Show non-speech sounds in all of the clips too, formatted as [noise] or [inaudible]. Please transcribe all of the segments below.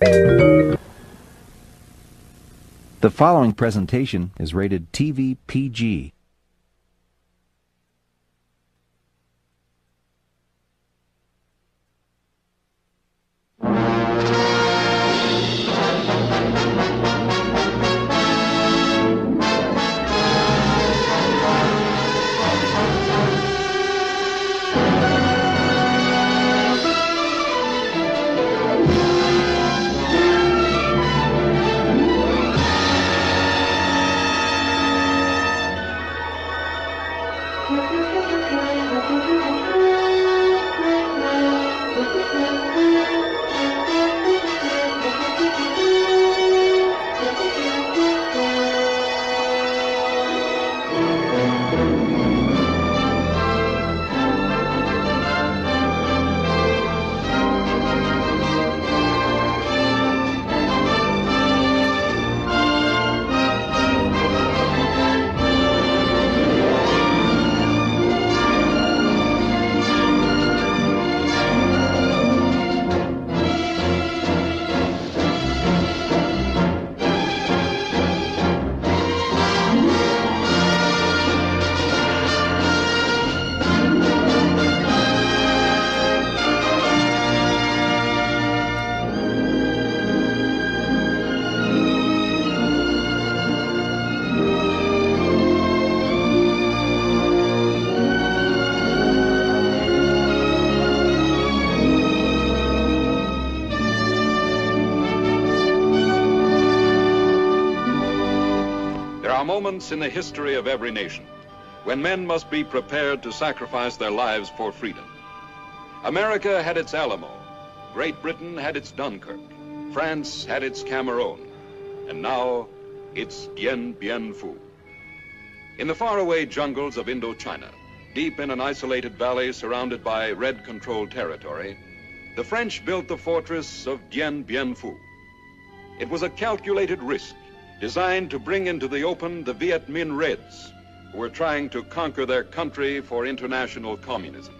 The following presentation is rated TV PG. History of every nation when men must be prepared to sacrifice their lives for freedom. America had its Alamo. Great Britain had its Dunkirk. France had its Camerone. And now it's Dien Bien Phu. In the faraway jungles of Indochina, deep in an isolated valley surrounded by red controlled territory, the French built the fortress of Dien Bien Phu. It was a calculated risk designed to bring into the open the Viet Minh Reds, who were trying to conquer their country for international communism.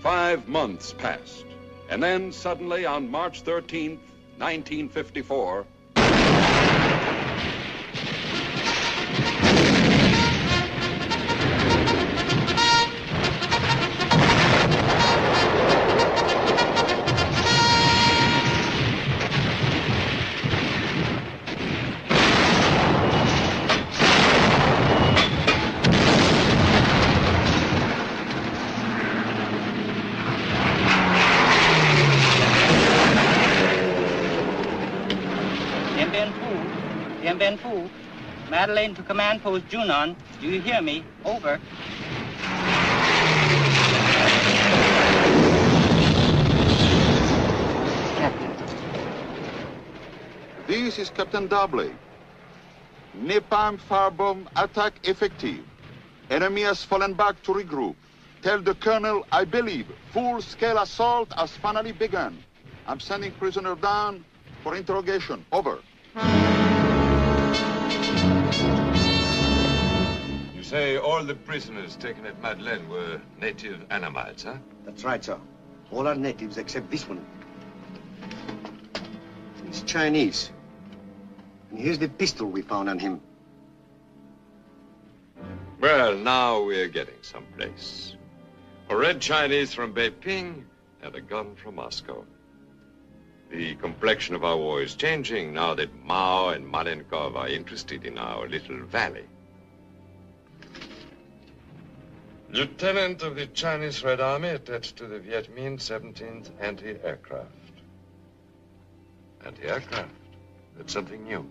Five months passed, and then suddenly on March 13th, 1954, Bien Madeleine to command post Junon. Do you hear me? Over. This is Captain Darbley. Napalm firebomb attack effective. Enemy has fallen back to regroup. Tell the colonel I believe full-scale assault has finally begun. I'm sending prisoner down for interrogation. Over. Say all the prisoners taken at Madeleine were native Annamites, huh? That's right, sir. All are natives except this one. He's Chinese. And here's the pistol we found on him. Well, now we're getting someplace. A red Chinese from Beiping and a gun from Moscow. The complexion of our war is changing now that Mao and Malenkov are interested in our little valley. Lieutenant of the Chinese Red Army attached to the Viet Minh 17th Anti-Aircraft. Anti-aircraft? That's something new.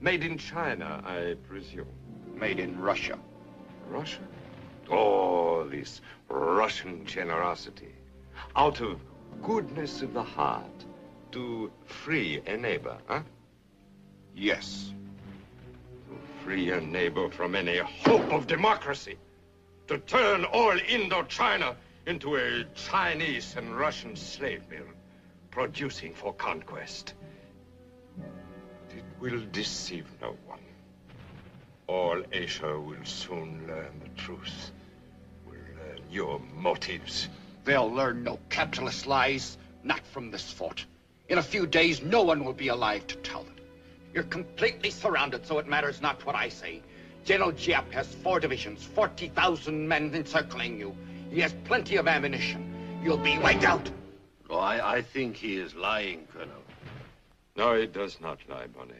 Made in China, I presume. Made in Russia. Russia? Oh, this Russian generosity. Out of goodness of the heart to free a neighbor, huh? Yes. To free a neighbor from any hope of democracy. To turn all Indochina into a Chinese and Russian slave mill, producing for conquest. But It will deceive no one. All Asia will soon learn the truth. Will learn your motives. They'll learn no capitalist lies, not from this fort. In a few days, no one will be alive to tell them. You're completely surrounded, so it matters not what I say. General Giap has four divisions, 40,000 men encircling you. He has plenty of ammunition. You'll be wiped out. Oh, I, I think he is lying, Colonel. No, he does not lie, Bonnet.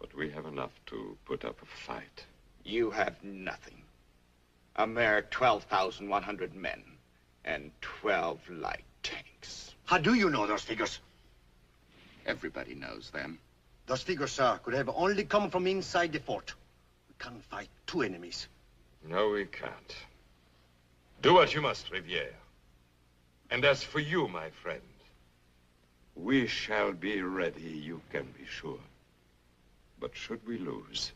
But we have enough to put up a fight. You have nothing. A mere 12,100 men and 12 light tanks. How do you know those figures? Everybody knows them. Those figures, sir, could have only come from inside the fort. We can't fight two enemies. No, we can't. Do what you must, Riviere. And as for you, my friend, we shall be ready, you can be sure. But should we lose,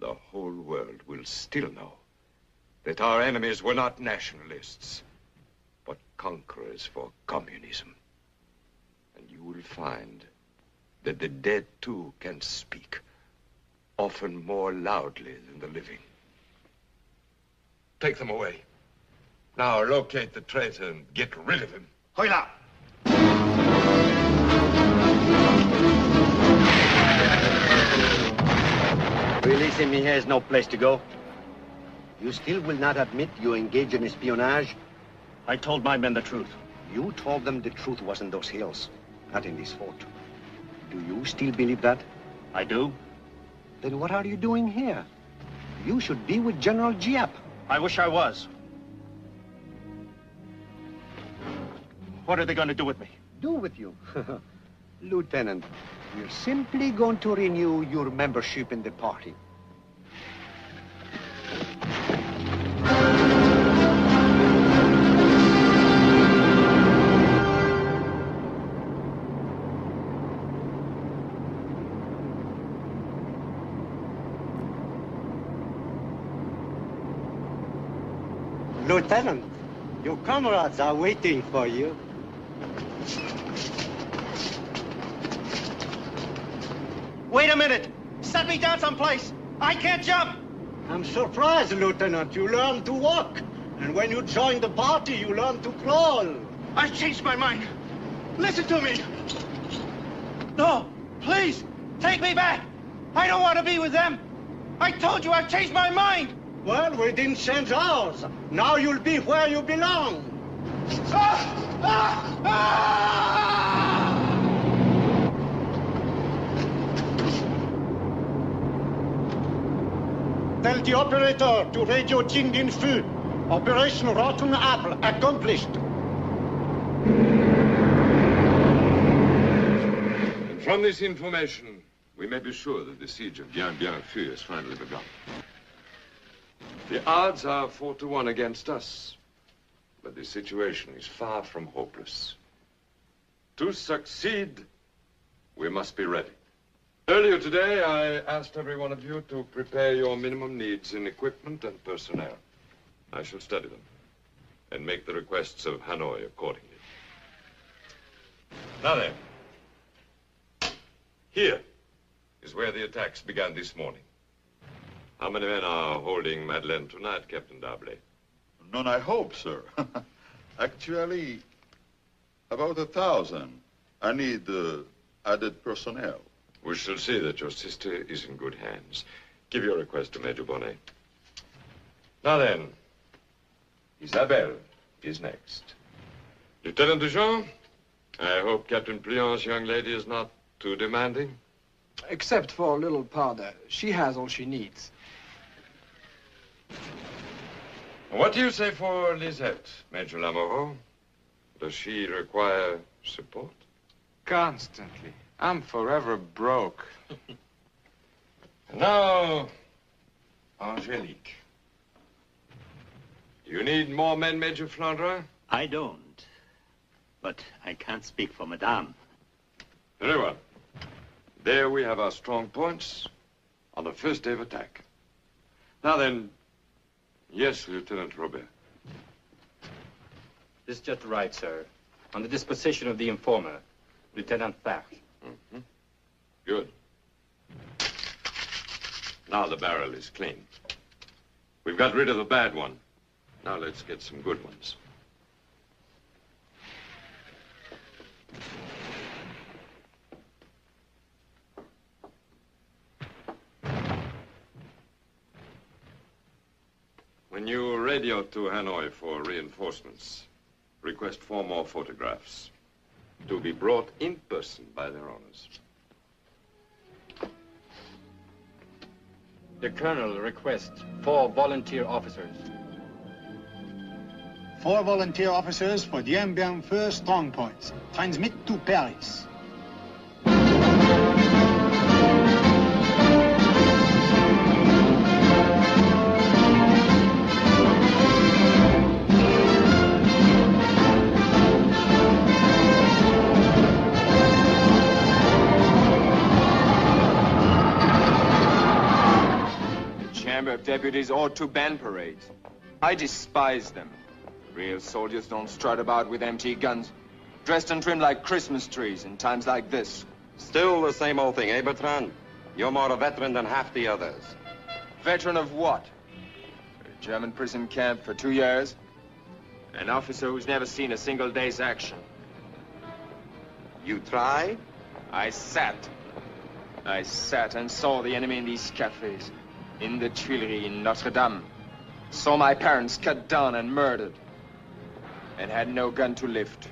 the whole world will still know that our enemies were not nationalists, but conquerors for communism. And you will find that the dead, too, can speak, often more loudly than the living. Take them away. Now locate the traitor and get rid of him. Hoila! Release him, he has no place to go. You still will not admit you engage in espionage? I told my men the truth. You told them the truth was in those hills, not in this fort. Do you still believe that? I do. Then what are you doing here? You should be with General Giap. I wish I was. What are they going to do with me? Do with you? [laughs] Lieutenant, we're simply going to renew your membership in the party. Lieutenant, your comrades are waiting for you. Wait a minute! Set me down someplace! I can't jump! I'm surprised, Lieutenant. You learned to walk. And when you joined the party, you learned to crawl. I've changed my mind. Listen to me. No, please, take me back. I don't want to be with them. I told you I've changed my mind. Well, we didn't change ours. Now you'll be where you belong. Ah! Ah! Ah! Tell the operator to radio Jing Din Fu. Operation Rotten Apple accomplished. From this information, we may be sure that the siege of Dien Bien Phu has finally begun. The odds are four to one against us, but the situation is far from hopeless. To succeed, we must be ready. Earlier today, I asked every one of you to prepare your minimum needs in equipment and personnel. I shall study them and make the requests of Hanoi accordingly. Now then, here is where the attacks began this morning. How many men are holding Madeleine tonight, Captain Darblay? None, I hope, sir. [laughs] Actually, about a thousand. I need uh, added personnel. We shall see that your sister is in good hands. Give your request to Major Bonnet. Now then, Isabelle is next. Lieutenant Duchamp, I hope Captain Pliant's young lady is not too demanding. Except for a little powder. She has all she needs. What do you say for Lisette, Major Lamoureux? Does she require support? Constantly. I'm forever broke. [laughs] And now, Angelique. Do you need more men, Major Flandre? I don't. But I can't speak for Madame. Very well. There we have our strong points on the first day of attack. Now then, yes, Lieutenant Robert. This is just right, sir. On the disposition of the informer, Lieutenant Farge. Mm-hmm. Good. Now the barrel is clean. We've got rid of the bad one. Now let's get some good ones. When you radio to Hanoi for reinforcements, request four more photographs to be brought in person by their owners. The Colonel requests four volunteer officers. Four volunteer officers for Dien Bien Phu strong points. Transmit to Paris. Deputies ought to ban parades. I despise them. Real soldiers don't strut about with empty guns, dressed and trimmed like Christmas trees in times like this. Still the same old thing, eh, Bertrand? You're more a veteran than half the others. Veteran of what? A German prison camp for two years? An officer who's never seen a single day's action. You tried? I sat. I sat and saw the enemy in these cafes. In the Tuileries, in Notre Dame. Saw my parents cut down and murdered. And had no gun to lift.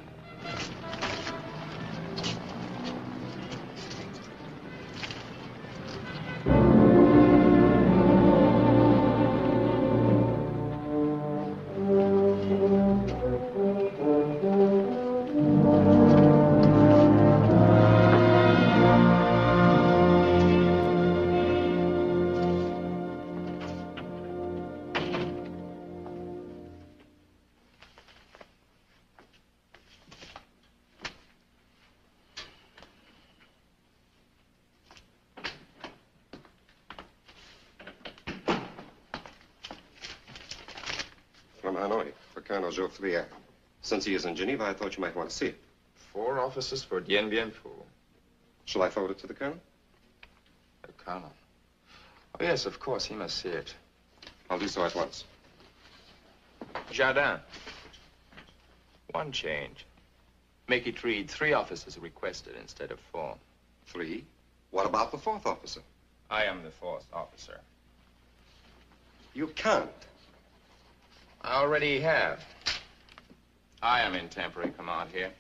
Geoffrier. Since he is in Geneva, I thought you might want to see it. Four officers for Dien Bien Phu. Shall I forward it to the Colonel? The Colonel. Oh, yes, of course, he must see it. I'll do so at once. Jardin. One change. Make it read three officers requested instead of four. Three? What about the fourth officer? I am the fourth officer. You can't. I already have. I am in temporary command here.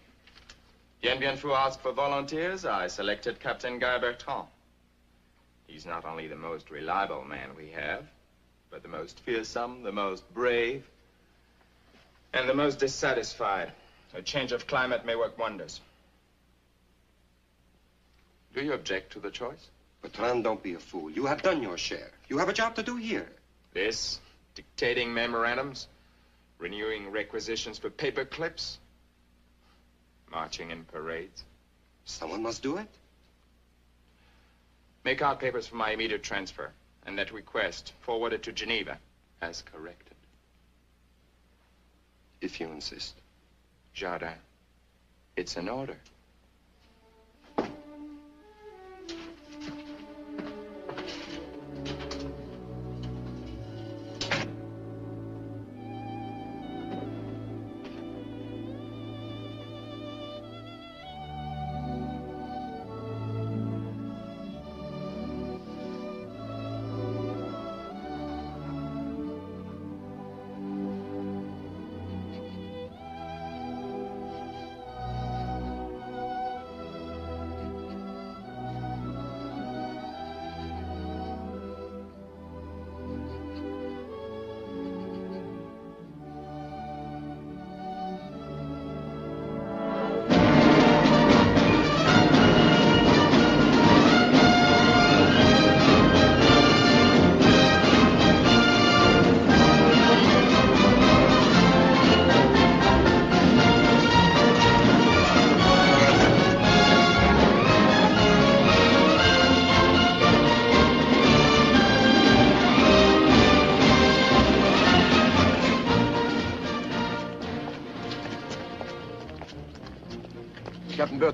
Dien Bien Phu asked for volunteers. I selected Captain Guy Bertrand. He's not only the most reliable man we have, but the most fearsome, the most brave, and the most dissatisfied. A change of climate may work wonders. Do you object to the choice? Bertrand, don't be a fool. You have done your share. You have a job to do here. This, dictating memorandums, renewing requisitions for paper clips, marching in parades. Someone must do it. Make out papers for my immediate transfer, and that request forwarded to Geneva as corrected. If you insist. Jardin, it's an order.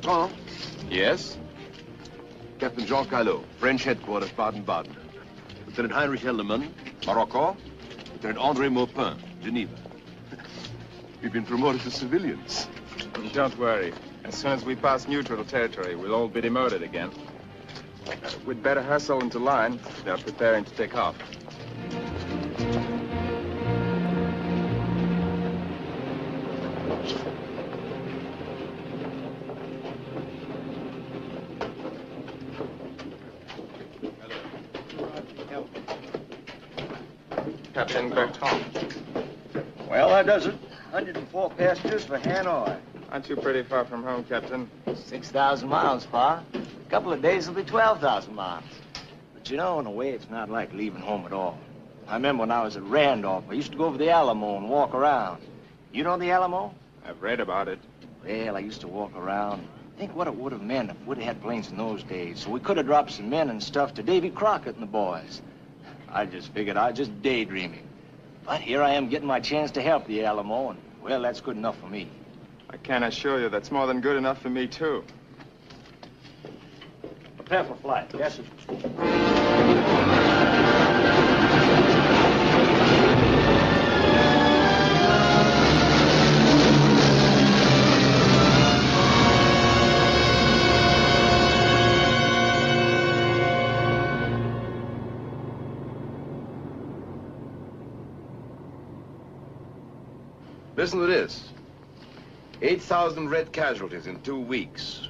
Bertrand? Yes? Captain Jean Callot, French headquarters, Baden-Baden. Lieutenant Heinrich Heldman, Morocco. Lieutenant Andre Maupin, Geneva. [laughs] We've been promoted to civilians. Don't worry. As soon as we pass neutral territory, we'll all be demoted again. Uh, we'd better hustle into line. They're preparing to take off. Captain Bertrand. Well, that does it. 104 passengers for Hanoi. Aren't you pretty far from home, Captain. 6,000 miles, Pa. A couple of days will be 12,000 miles. But you know, in a way, it's not like leaving home at all. I remember when I was at Randolph, I used to go over the Alamo and walk around. You know the Alamo? I've read about it. Well, I used to walk around. Think what it would have meant if we'd had planes in those days. So we could have dropped some men and stuff to Davy Crockett and the boys. I just figured I was just daydreaming. But here I am getting my chance to help the Alamo, and, well, that's good enough for me. I can assure you that's more than good enough for me, too. Prepare for flight. Yes, sir. Listen to this. 8,000 red casualties in two weeks.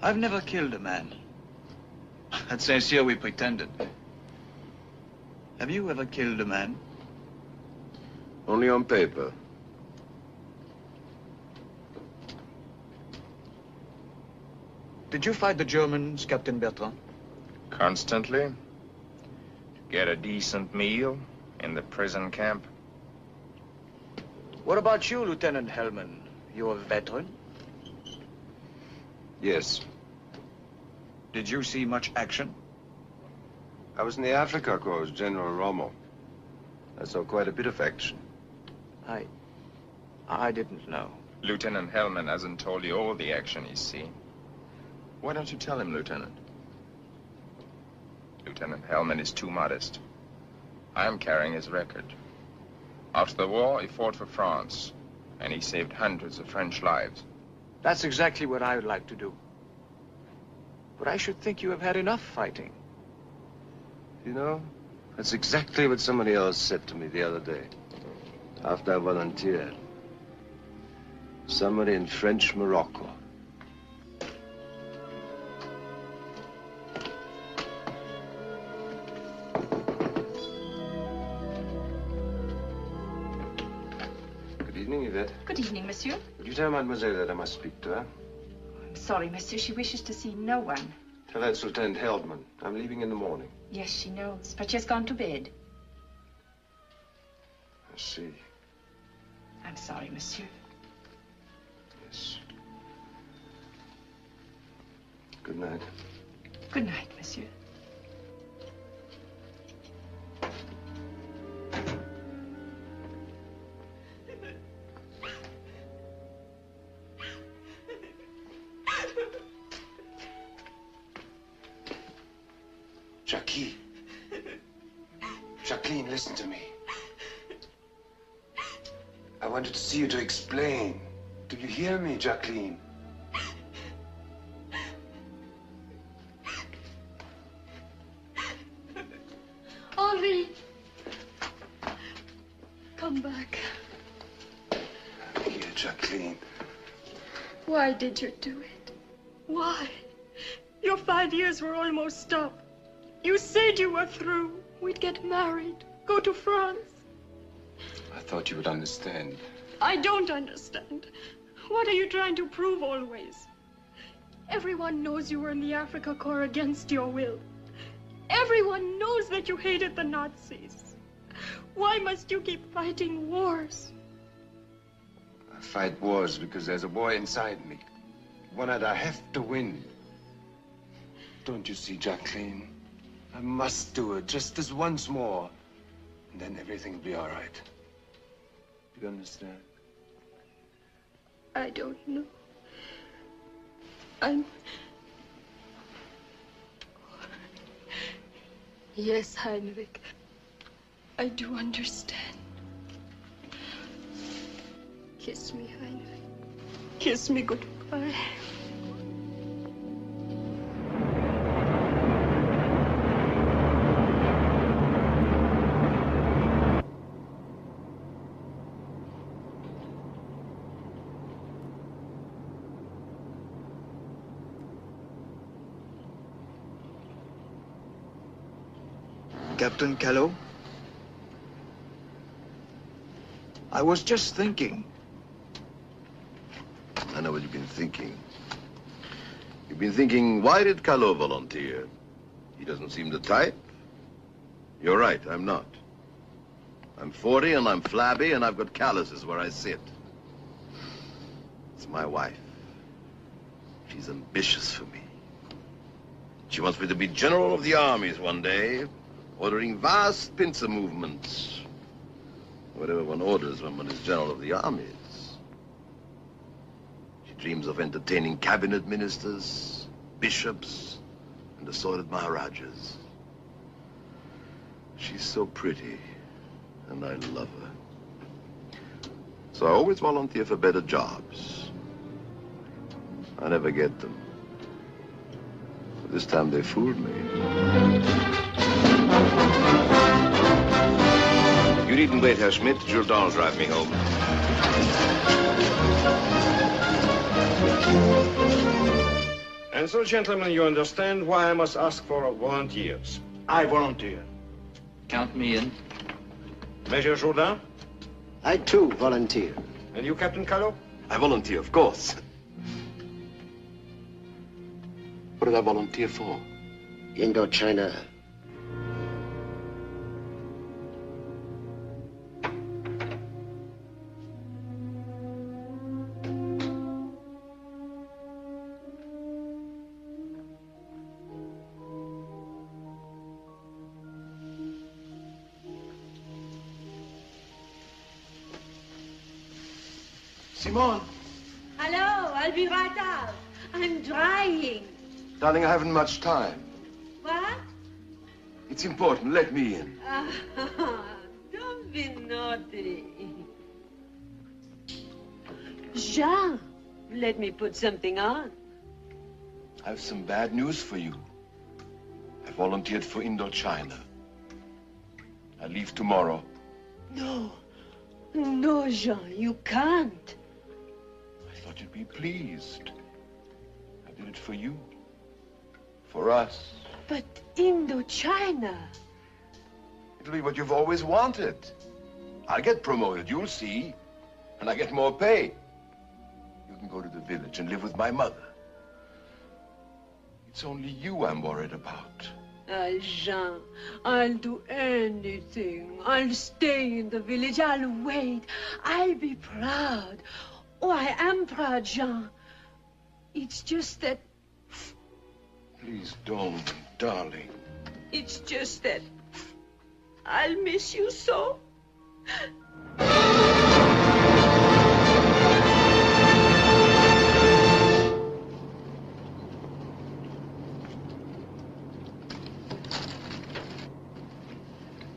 I've never killed a man. At St. Cyr, we pretended. Have you ever killed a man? Only on paper. Did you fight the Germans, Captain Bertrand? Constantly. To get a decent meal in the prison camp. What about you, Lieutenant Heldman? You're a veteran. Yes. Did you see much action? I was in the Afrika Korps, General Rommel. I saw quite a bit of action. I... I didn't know. Lieutenant Heldman hasn't told you all the action he's seen. Why don't you tell him, Lieutenant? Lieutenant Heldman is too modest. I am carrying his record. After the war, he fought for France, and he saved hundreds of French lives. That's exactly what I would like to do. But I should think you have had enough fighting. You know, that's exactly what somebody else said to me the other day. After I volunteered. Somebody in French Morocco. Good evening, monsieur. Would you tell mademoiselle that I must speak to her? I'm sorry, monsieur. She wishes to see no one. Tell that's Lieutenant Heldman. I'm leaving in the morning. Yes, she knows, but she has gone to bed. I see. I'm sorry, monsieur. Yes. Good night. Good night, monsieur. See you to explain. Do you hear me, Jacqueline? Henri! Come back. Here, Jacqueline. Why did you do it? Why? Your five years were almost up. You said you were through. We'd get married, go to France. I thought you would understand. I don't understand. What are you trying to prove always? Everyone knows you were in the Afrika Korps against your will. Everyone knows that you hated the Nazis. Why must you keep fighting wars? I fight wars because there's a war inside me. One that I have to win. Don't you see, Jacqueline? I must do it just this once more. And then everything will be all right. Do you understand? I don't know. I'm. Yes, Heinrich. I do understand. Kiss me, Heinrich. Kiss me goodbye. Captain Callow? I was just thinking. I know what you've been thinking. You've been thinking, why did Callow volunteer? He doesn't seem the type. You're right, I'm not. I'm 40 and I'm flabby and I've got calluses where I sit. It's my wife. She's ambitious for me. She wants me to be general of the armies one day, ordering vast pincer movements. Whatever one orders when one is general of the armies. She dreams of entertaining cabinet ministers, bishops, and assorted maharajas. She's so pretty, and I love her. So I always volunteer for better jobs. I never get them. This time they fooled me. You needn't wait, Herr Schmidt. Jourdan will drive me home. And so, gentlemen, you understand why I must ask for volunteers. I volunteer. Count me in. Major Jourdan? I too volunteer. And you, Captain Callow? I volunteer, of course. What did I volunteer for? Indochina. Simone. Hello, I'll be right out. I'm drying. Darling, I haven't much time. What? It's important. Let me in. Ah, [laughs] don't be naughty. Jean, let me put something on. I have some bad news for you. I volunteered for Indochina. I leave tomorrow. No. No, Jean, you can't. I be pleased. I did it for you. For us. But Indochina. It'll be what you've always wanted. I'll get promoted, you'll see. And I get more pay. You can go to the village and live with my mother. It's only you I'm worried about. Ah, Jean, I'll do anything. I'll stay in the village. I'll wait. I'll be proud. Oh, I am proud, Jean. It's just that, Please don't, darling. it's just that I'll miss you so.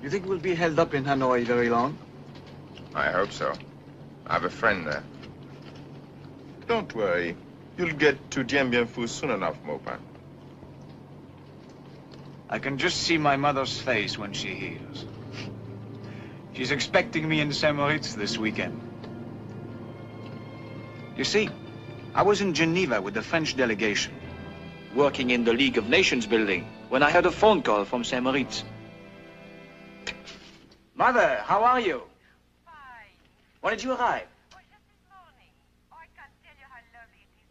You think we'll be held up in Hanoi very long? I hope so. I have a friend there. Don't worry. You'll get to Dien Bien Phu soon enough, Maupin. I can just see my mother's face when she hears. She's expecting me in St. Moritz this weekend. You see, I was in Geneva with the French delegation, working in the League of Nations building, when I had a phone call from St. Moritz. Mother, how are you? Fine. When did you arrive?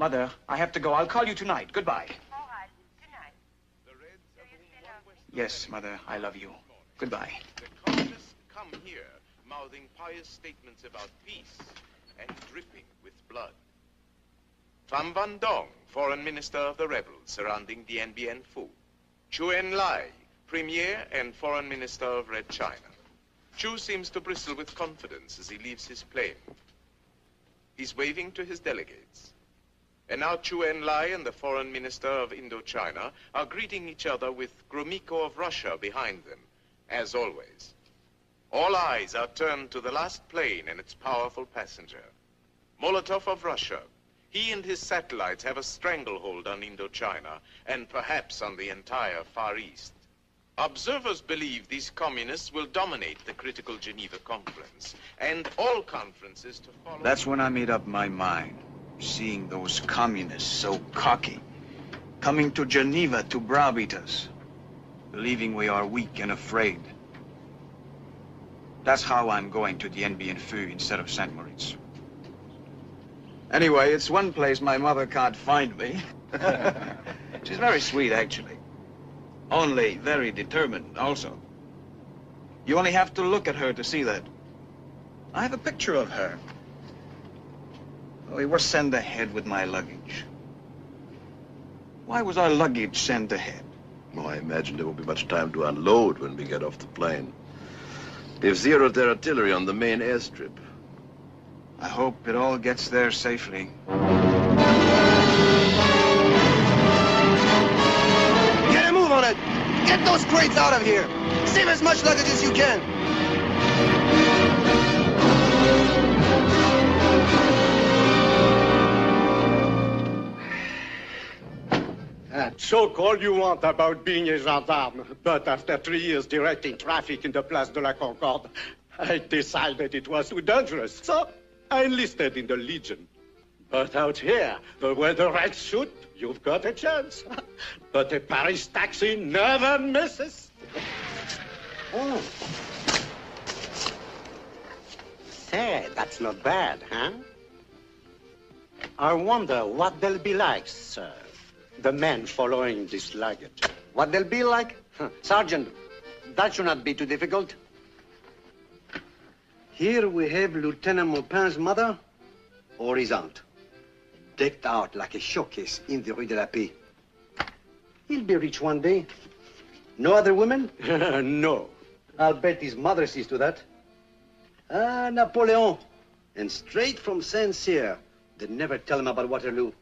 Mother, I have to go. I'll call you tonight. Goodbye. All right. Good night. Yes, Mother, I love you. Goodbye. The colonists come here mouthing pious statements about peace and dripping with blood. Pham Van Dong, foreign minister of the rebels surrounding Dien Bien Phu. Chu En Lai, premier and foreign minister of Red China. Chu seems to bristle with confidence as he leaves his plane. He's waving to his delegates. And now Chu En Lai and the foreign minister of Indochina are greeting each other with Gromyko of Russia behind them, as always. All eyes are turned to the last plane and its powerful passenger. Molotov of Russia. He and his satellites have a stranglehold on Indochina and perhaps on the entire Far East. Observers believe these communists will dominate the critical Geneva conference and all conferences to follow. That's when I made up my mind. Seeing those communists so cocky, coming to Geneva to browbeat us, believing we are weak and afraid. That's how I'm going to Dien Bien Phu instead of St. Moritz. Anyway, it's one place my mother can't find me. [laughs] She's very sweet, actually. Only very determined, also. You only have to look at her to see that. I have a picture of her. Oh, we were sent ahead with my luggage. Why was our luggage sent ahead? Oh, I imagine there won't be much time to unload when we get off the plane. They've zeroed their artillery on the main airstrip. I hope it all gets there safely. Get a move on it! Get those crates out of here! Save as much luggage as you can! Talk all you want about being a gendarme, but after three years directing traffic in the Place de la Concorde, I decided it was too dangerous. So I enlisted in the Legion. But out here, where the Reds shoot, you've got a chance. [laughs] but a Paris taxi never misses. Oh. Say, that's not bad, huh? I wonder what they'll be like, sir. The men following this luggage. What they'll be like? Sergeant, that should not be too difficult. Here we have Lieutenant Maupin's mother or his aunt, decked out like a showcase in the Rue de la Paix. He'll be rich one day. No other women? [laughs] no. I'll bet his mother sees to that. Ah, Napoleon. And straight from Saint-Cyr. They never tell him about Waterloo.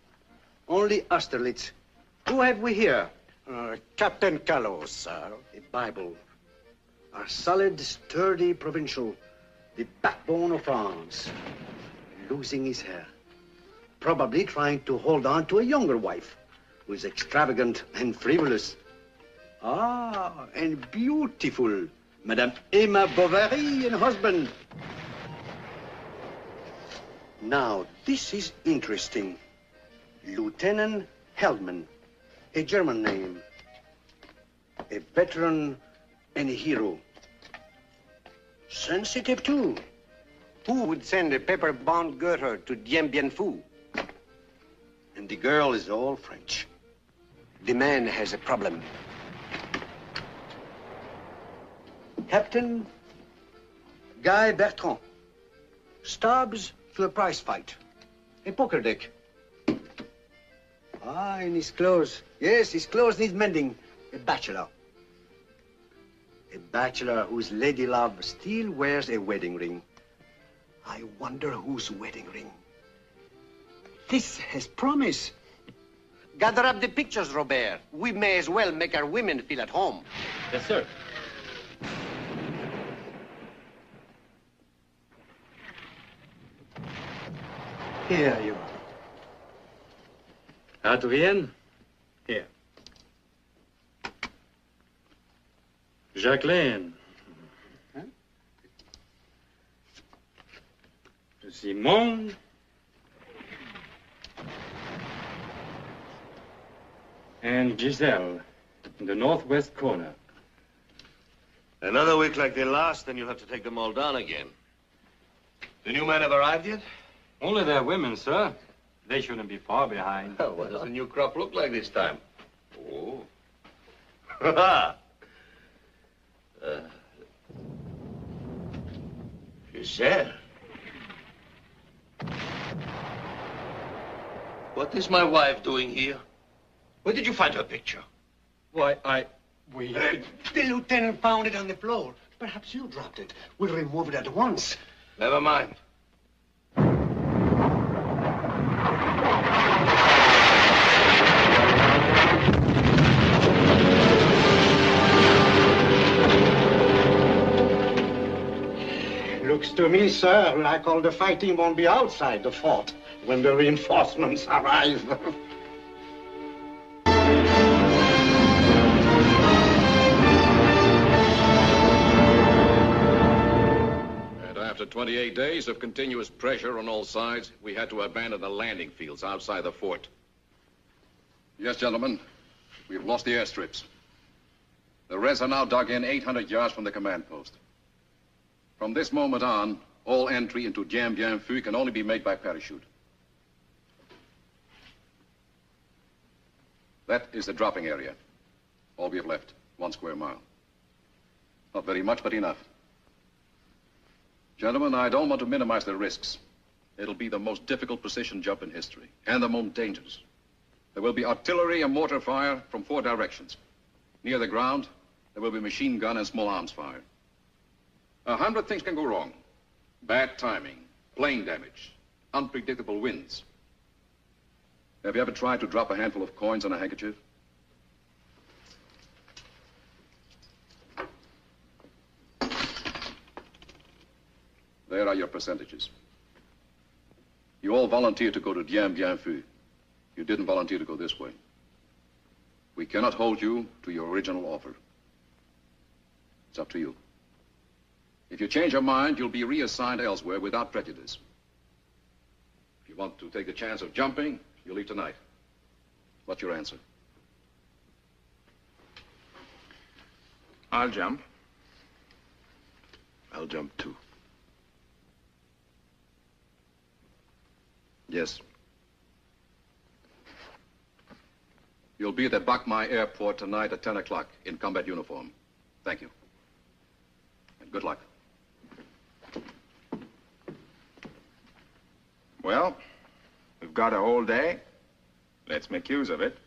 Only Austerlitz. Who have we here? Uh, Captain Callow, sir. The Bible. A solid, sturdy provincial. The backbone of France. Losing his hair. Probably trying to hold on to a younger wife who is extravagant and frivolous. Ah, and beautiful. Madame Emma Bovary and husband. Now, this is interesting. Lieutenant Heldman, a German name. A veteran and a hero. Sensitive, too. Who would send a paper-bound Goethe to Dien Bien Phu? And the girl is all French. The man has a problem. Captain Guy Bertrand. Stabs to a prize fight. A poker deck. Ah, in his clothes. Yes, his clothes need mending. A bachelor. A bachelor whose lady love still wears a wedding ring. I wonder whose wedding ring. This has promise. Gather up the pictures, Robert. We may as well make our women feel at home. Yes, sir. Here you are. Adrienne, er here. Jacqueline. Simone. And Giselle, in the northwest corner. Another week like the last, then you'll have to take them all down again. The new men have arrived yet? Only their women, sir. They shouldn't be far behind. Oh, [laughs] what does the new crop look like this time? Oh. Ha [laughs] [laughs] uh, Giselle. What is my wife doing here? Where did you find her picture? Why, I... We... The lieutenant found it on the floor. Perhaps you dropped it. We'll remove it at once. Never mind. To me, sir, like all the fighting won't be outside the fort when the reinforcements arrive. And after 28 days of continuous pressure on all sides, we had to abandon the landing fields outside the fort. Yes, gentlemen, we've lost the airstrips. The Reds are now dug in 800 yards from the command post. From this moment on, all entry into Dien Bien Phu can only be made by parachute. That is the dropping area. All we have left, one square mile. Not very much, but enough. Gentlemen, I don't want to minimize the risks. It'll be the most difficult precision jump in history, and the most dangerous. There will be artillery and mortar fire from four directions. Near the ground, there will be machine gun and small arms fire. A hundred things can go wrong. Bad timing, plane damage, unpredictable winds. Have you ever tried to drop a handful of coins on a handkerchief? There are your percentages. You all volunteered to go to Dien Bien Phu. You didn't volunteer to go this way. We cannot hold you to your original offer. It's up to you. If you change your mind, you'll be reassigned elsewhere without prejudice. If you want to take the chance of jumping, you'll leave tonight. What's your answer? I'll jump. I'll jump too. Yes. You'll be at the Bach Mai Airport tonight at 10 o'clock in combat uniform. Thank you. And good luck. Well, we've got a whole day. Let's make use of it.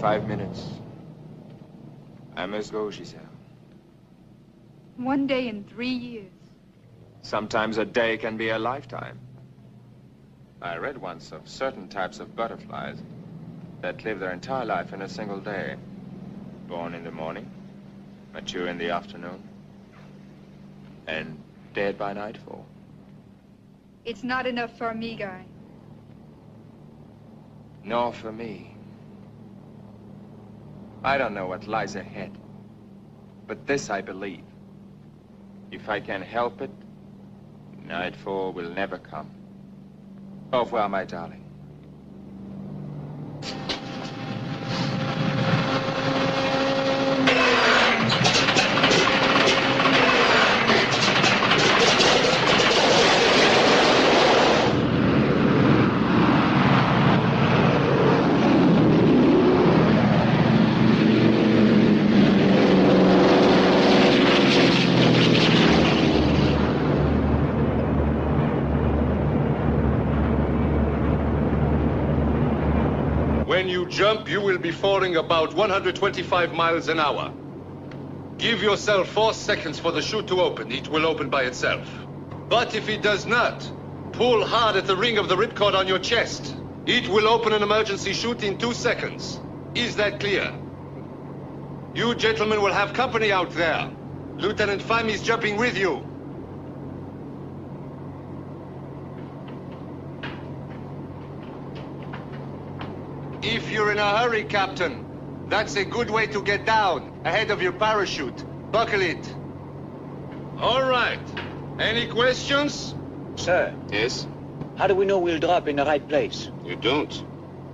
Five minutes. I must go, Giselle. One day in three years. Sometimes a day can be a lifetime. I read once of certain types of butterflies that live their entire life in a single day. Born in the morning, mature in the afternoon, and dead by nightfall. It's not enough for me, Guy. Nor for me. I don't know what lies ahead. But this I believe. If I can help it, nightfall will never come. Au revoir, my darling. When you jump, you will be falling about 125 miles an hour. Give yourself four seconds for the chute to open. It will open by itself. But if it does not, pull hard at the ring of the ripcord on your chest. It will open an emergency chute in two seconds. Is that clear? You gentlemen will have company out there. Lieutenant Pham is jumping with you. If you're in a hurry, Captain, that's a good way to get down, ahead of your parachute. Buckle it. All right. Any questions? Sir. Yes? How do we know we'll drop in the right place? You don't.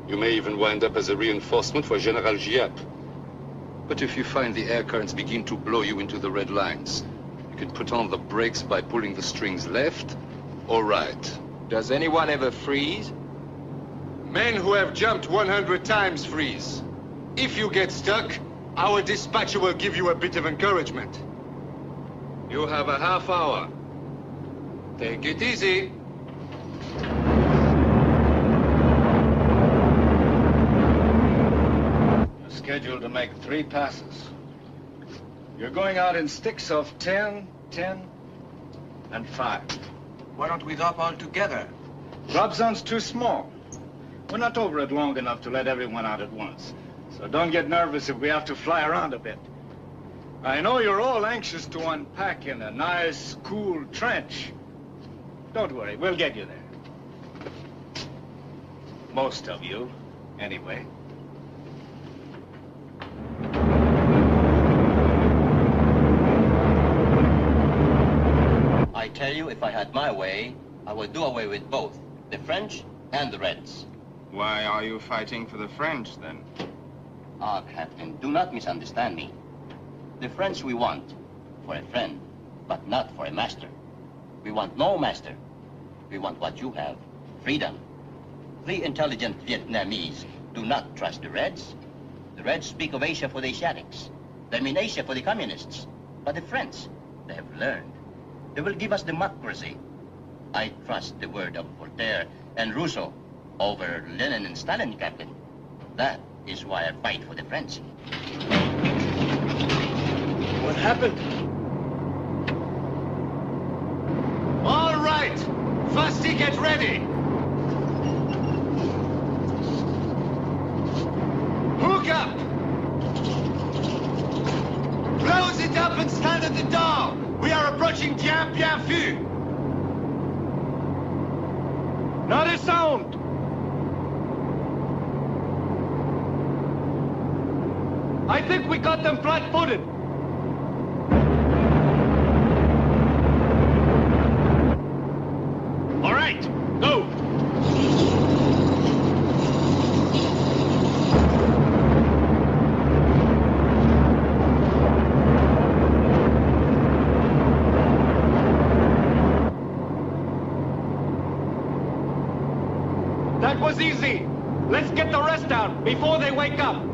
You may even wind up as a reinforcement for General Giap. But if you find the air currents begin to blow you into the red lines, you can put on the brakes by pulling the strings left or right. Does anyone ever freeze? Men who have jumped 100 times freeze. If you get stuck, our dispatcher will give you a bit of encouragement. You have a half hour. Take it easy. You're scheduled to make three passes. You're going out in sticks of 10, 10, and 5. Why don't we drop all together? Drop zone's too small. We're not over it long enough to let everyone out at once. So don't get nervous if we have to fly around a bit. I know you're all anxious to unpack in a nice, cool trench. Don't worry, we'll get you there. Most of you, anyway. I tell you, if I had my way, I would do away with both, the French and the Reds. Why are you fighting for the French, then? Ah, Captain, do not misunderstand me. The French we want for a friend, but not for a master. We want no master. We want what you have, freedom. The intelligent Vietnamese do not trust the Reds. The Reds speak of Asia for the Asiatics. They mean Asia for the communists. But the French, they have learned. They will give us democracy. I trust the word of Voltaire and Rousseau over Lenin and Stalin, Captain. That is why I fight for the French. What happened? All right! Fusty, get ready! Hook up! Close it up and stand at the door! We are approaching Dien Bien Phu! Not a sound! I think we got them flat-footed. All right, go! That was easy. Let's get the rest out before they wake up.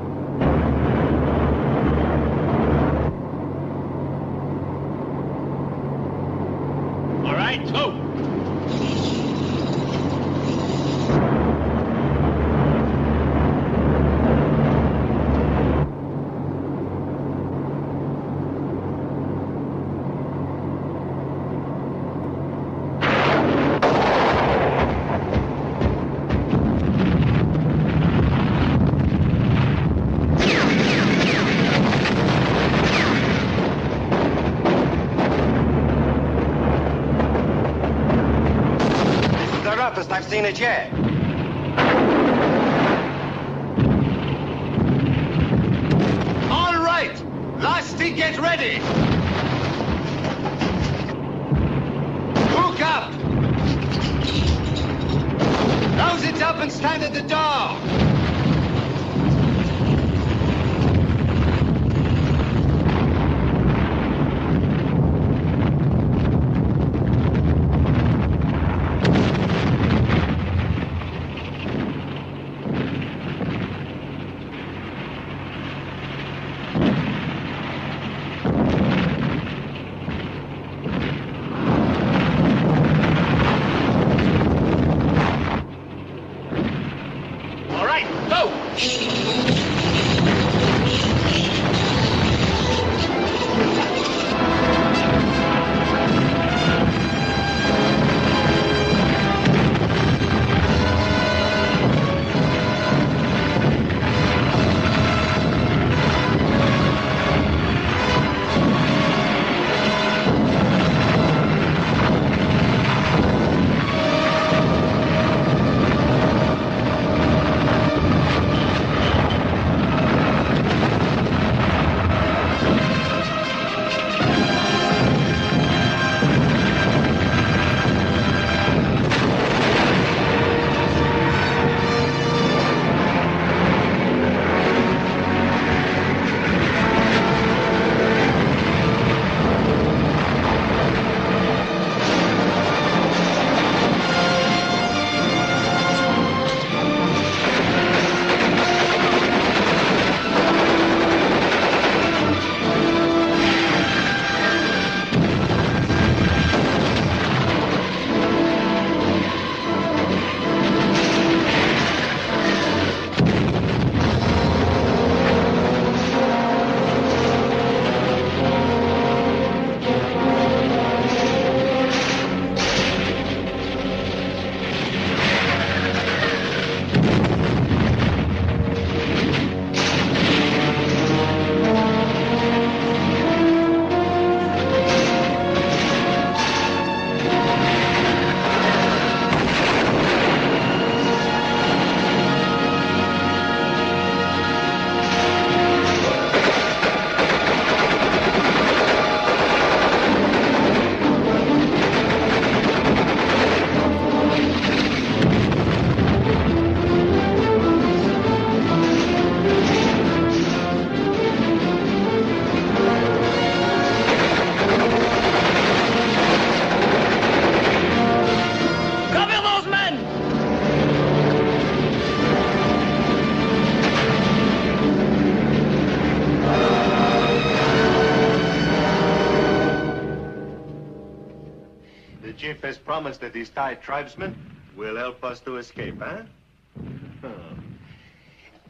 Chief has promised that these Thai tribesmen will help us to escape, huh?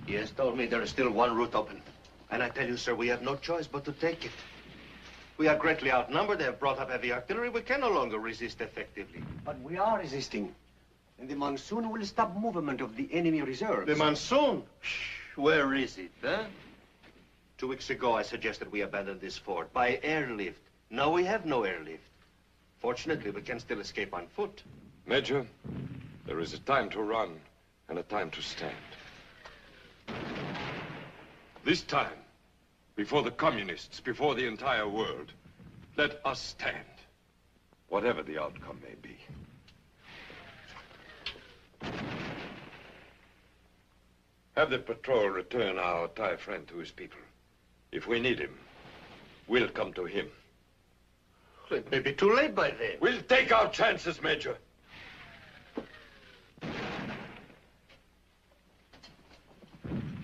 He has told me there is still one route open. And I tell you, sir, we have no choice but to take it. We are greatly outnumbered. They have brought up heavy artillery. We can no longer resist effectively. But we are resisting. And the monsoon will stop movement of the enemy reserves. The monsoon? Where is it, huh? Two weeks ago, I suggested we abandon this fort by airlift. Now we have no airlift. Fortunately, we can still escape on foot. Major, there is a time to run and a time to stand. This time, before the communists, before the entire world, let us stand, whatever the outcome may be. Have the patrol return our Thai friend to his people. If we need him, we'll come to him. It may be too late by then. We'll take our chances, Major.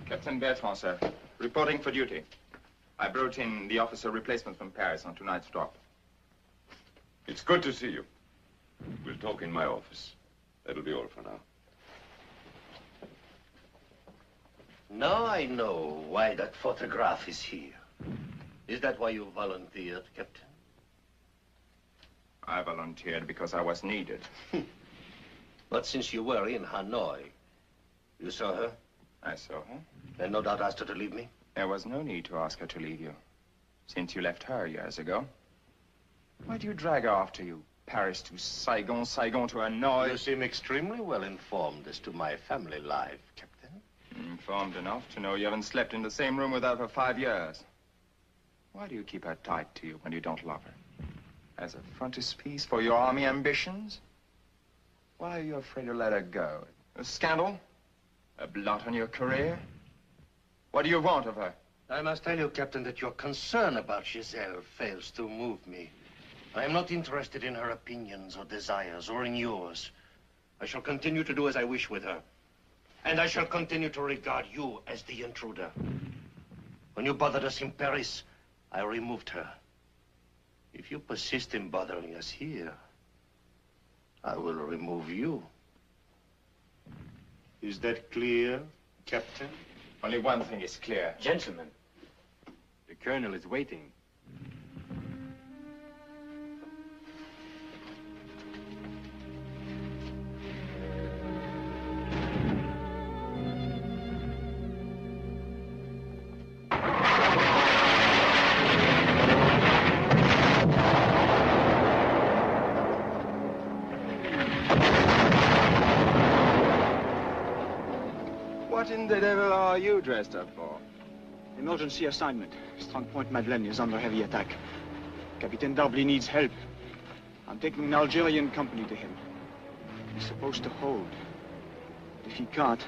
Captain Bertrand, sir. Reporting for duty. I brought in the officer replacement from Paris on tonight's drop. It's good to see you. We'll talk in my office. That'll be all for now. Now I know why that photograph is here. Is that why you volunteered, Captain? I volunteered because I was needed. [laughs] But since you were in Hanoi, you saw her? I saw her. And no doubt asked her to leave me? There was no need to ask her to leave you, since you left her years ago. Why do you drag her after you? Paris to Saigon, Saigon to Hanoi. You seem extremely well informed as to my family life, Captain. Informed enough to know you haven't slept in the same room with her for five years. Why do you keep her tight to you when you don't love her? As a frontispiece for your army ambitions? Why are you afraid to let her go? A scandal? A blot on your career? What do you want of her? I must tell you, Captain, that your concern about Giselle fails to move me. I am not interested in her opinions or desires, or in yours. I shall continue to do as I wish with her. And I shall continue to regard you as the intruder. When you bothered us in Paris, I removed her. If you persist in bothering us here, I will remove you. Is that clear, Captain? Only one thing is clear. Gentlemen, the colonel is waiting. Dressed up for? Emergency assignment. Strong Point Madeleine is under heavy attack. Captain D'Arblay needs help. I'm taking an Algerian company to him. He's supposed to hold. If he can't,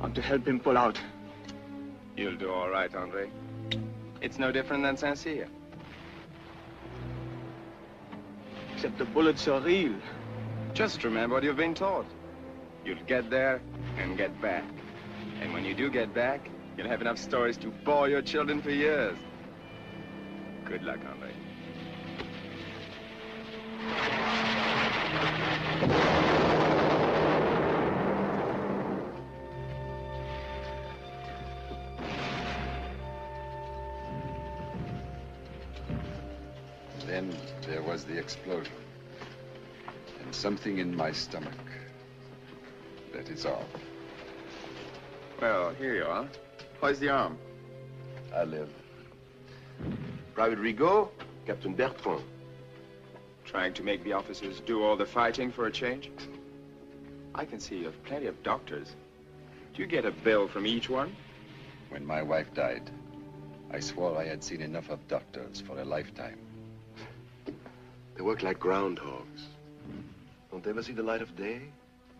I'm to help him pull out. You'll do all right, Andre. It's no different than Saint-Cyr. Except the bullets are real. Just remember what you've been taught. You'll get there and get back. And when you do get back, you'll have enough stories to bore your children for years. Good luck, Andre. Then there was the explosion. And something in my stomach. That is all. Well, here you are. How's the arm? I live. Private Rigaud, Captain Bertrand. Trying to make the officers do all the fighting for a change? I can see you have plenty of doctors. Do you get a bill from each one? When my wife died, I swore I had seen enough of doctors for a lifetime. They work like groundhogs. Don't they ever see the light of day?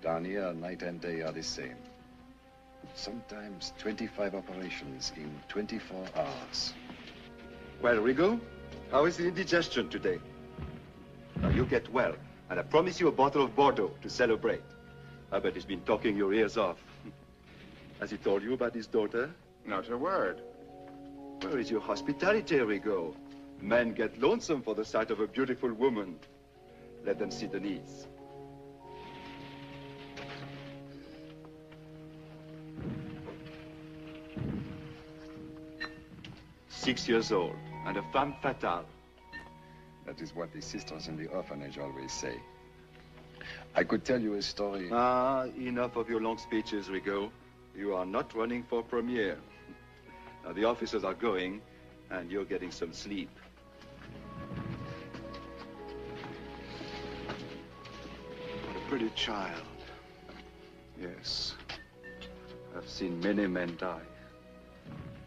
Down here, night and day are the same. Sometimes 25 operations in 24 hours. Well, Rigaud, how is the indigestion today? Now, you get well, and I promise you a bottle of Bordeaux to celebrate. I bet he's been talking your ears off. [laughs] Has he told you about his daughter? Not a word. Where is your hospitality, Rigaud? Men get lonesome for the sight of a beautiful woman. Let them sit at Six years old, and a femme fatale. That is what the sisters in the orphanage always say. I could tell you a story. Ah, enough of your long speeches, Rigaud. You are not running for premier. Now, the officers are going, and you're getting some sleep. What a pretty child. Yes. I've seen many men die.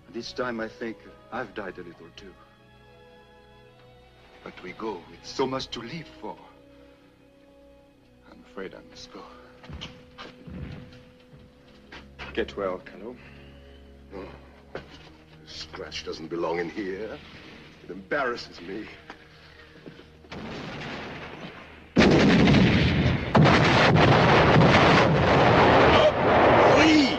And each time I think I've died a little too. But we go with so much to live for. I'm afraid I must go. Get well, Colonel. Oh, this scratch doesn't belong in here. It embarrasses me. Flee!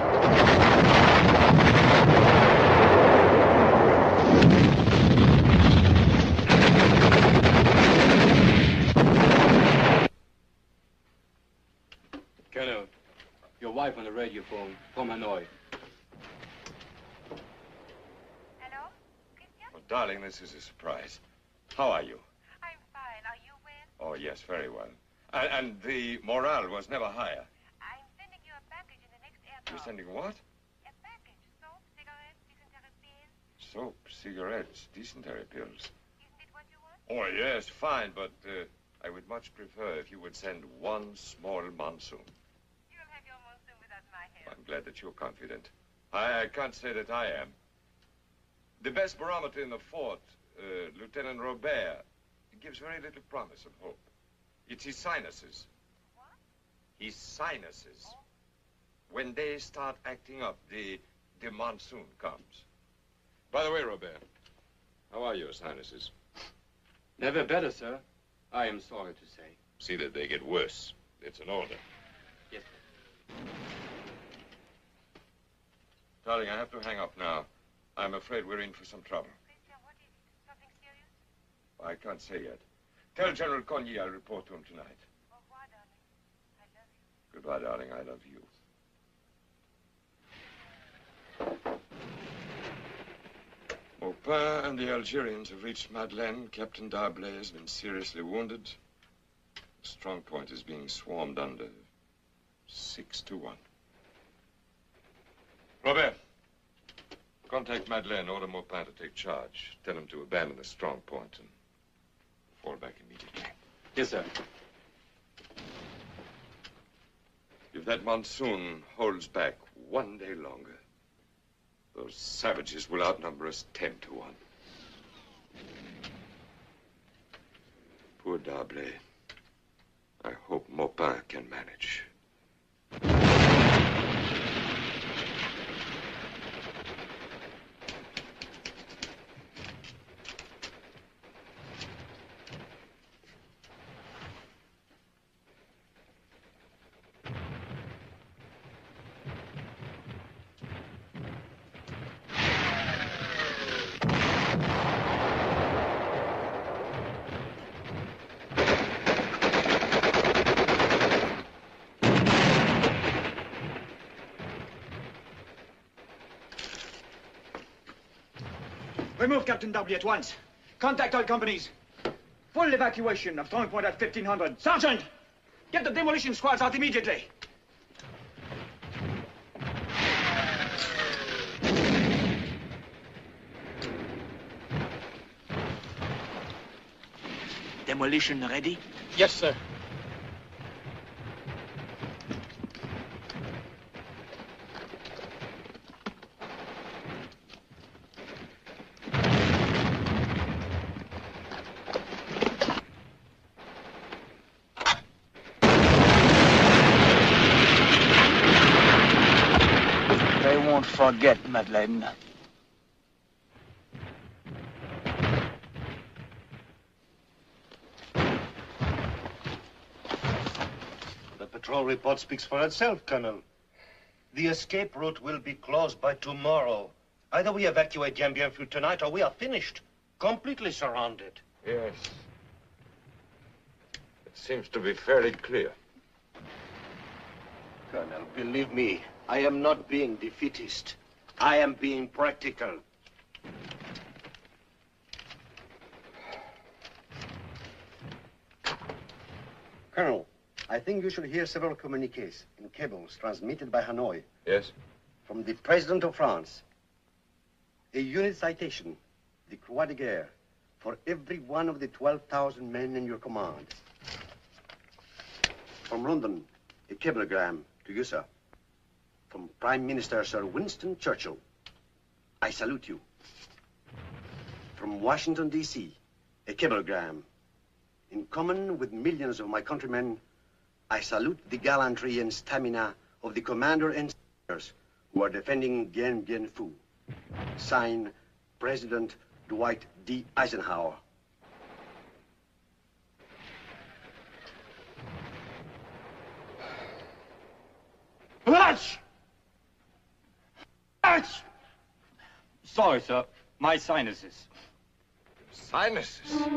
Colonel, your on the radio phone from Hanoi. Oh, darling, this is a surprise. How are you? I'm fine. Are you well? Oh, yes, very well. And, and the morale was never higher. I'm sending you a package in the next airport. You're sending what? A package. Soap, cigarettes, dysentery pills. Soap, cigarettes, dysentery pills. Isn't it what you want? Oh, yes, fine, but uh, I would much prefer if you would send one small monsoon. You'll have your monsoon without my help. I'm glad that you're confident. I, I can't say that I am. The best barometer in the fort, uh, Lieutenant Robert, gives very little promise of hope. It's his sinuses. What? His sinuses. When they start acting up, the, the monsoon comes. By the way, Robert, how are your sinuses? Never better, sir. I am sorry to say. See that they get worse. It's an order. Yes, Darling, I have to hang up now. I'm afraid we're in for some trouble. Christian, what is it? Something serious? I can't say yet. Tell General Cogny I'll report to him tonight. Oh, Au revoir, darling. I love you. Goodbye, darling. I love you. Maupin and the Algerians have reached Madeleine. Captain D'Arblay has been seriously wounded. The strong point is being swarmed under. Six to one. Robert, contact Madeleine. Order Maupin to take charge. Tell him to abandon the strong point and fall back immediately. Yes, sir. If that monsoon holds back one day longer, those savages will outnumber us ten to one. Poor D'Arblay. I hope Maupin can manage. Remove W at once. Contact all companies. Full evacuation of strong point at 1500. Sergeant! Get the demolition squads out immediately. Demolition ready? Yes, sir. They won't forget, Madeleine. The patrol report speaks for itself, Colonel. The escape route will be closed by tomorrow. Either we evacuate Dien Bien tonight or we are finished. Completely surrounded. Yes. It seems to be fairly clear. Colonel, believe me, I am not being defeatist. I am being practical. Colonel, I think you should hear several communiques in cables transmitted by Hanoi Yes? from the President of France. A unit citation, the Croix de Guerre, for every one of the 12,000 men in your command. From London, a cablegram to you, sir. From Prime Minister Sir Winston Churchill. I salute you. From Washington, D.C., a cablegram. In common with millions of my countrymen, I salute the gallantry and stamina of the commander and soldiers who are defending Dien Bien Phu. Sign, President Dwight D. Eisenhower. Sorry, sir. My sinuses. Sinuses?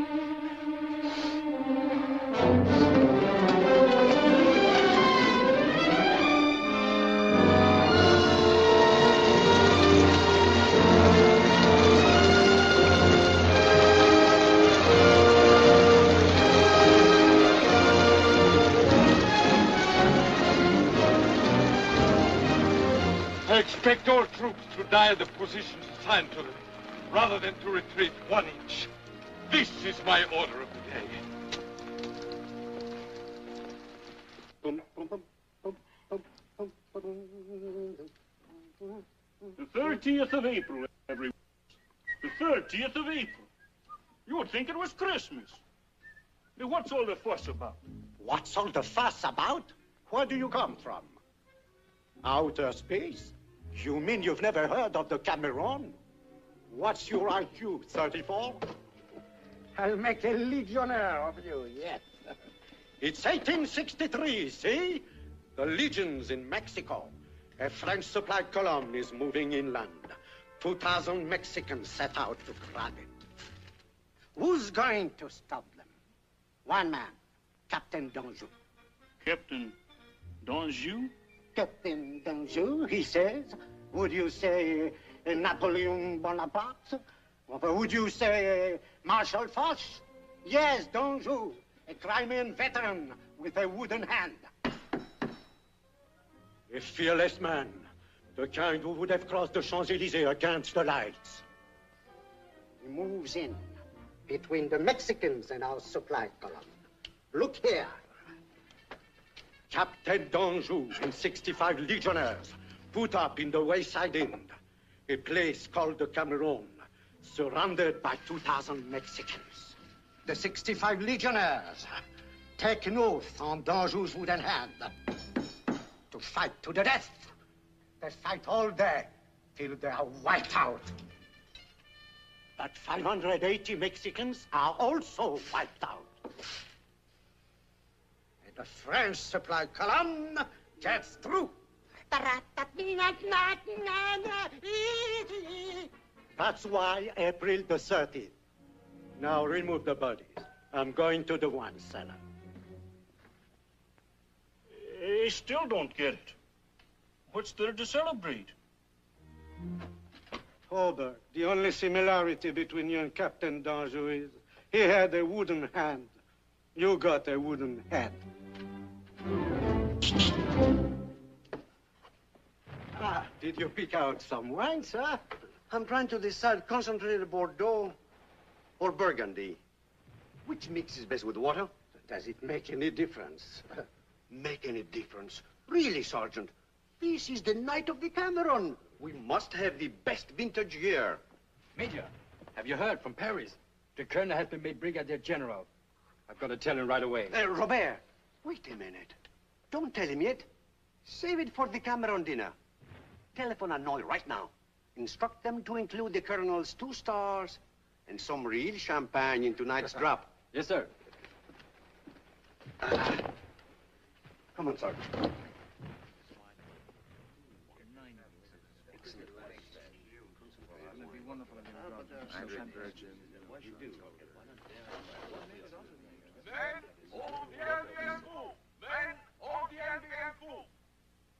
I expect all troops to die at the positions assigned to them, rather than to retreat one inch. This is my order of the day. The 30th of April, everyone. The 30th of April. You would think it was Christmas. Now, What's all the fuss about? What's all the fuss about? Where do you come from? Outer space? You mean you've never heard of the Camerone? What's your IQ, 34? I'll make a legionnaire of you, yes. [laughs] It's 1863, see? The legions in Mexico. A French supply column is moving inland. 2,000 Mexicans set out to grab it. Who's going to stop them? One man, Captain Danjou. Captain Danjou? Captain Danjou, he says. Would you say uh, Napoleon Bonaparte? Or would you say uh, Marshal Foch? Yes, Danjou, a Crimean veteran with a wooden hand. A fearless man, the kind who would have crossed the Champs-Élysées against the lights. He moves in between the Mexicans and our supply column. Look here. Captain Danjou and 65 legionnaires put up in the wayside inn, a place called the Camerone, surrounded by 2,000 Mexicans. The 65 legionnaires take an oath on Danjou's wooden hand to fight to the death. They fight all day till they are wiped out. But 580 Mexicans are also wiped out. And the French supply column gets through. That's why April the 30th. Now remove the bodies. I'm going to the wine cellar. I still don't get it. What's there to celebrate? Hobart, the only similarity between you and Captain Danjou is he had a wooden hand. You got a wooden head. Did you pick out some wine, sir? I'm trying to decide concentrated Bordeaux or Burgundy. Which mix is best with water? Does it make any difference? [laughs] Make any difference? Really, Sergeant? This is the night of the Camerone. We must have the best vintage year. Major, have you heard from Paris? The colonel has been made brigadier general. I've got to tell him right away. Uh, Robert, wait a minute. Don't tell him yet. Save it for the Camerone dinner. Telephone Hanoi right now. Instruct them to include the Colonel's two stars and some real champagne in tonight's drop. Yes, sir. Uh, come on, Sergeant.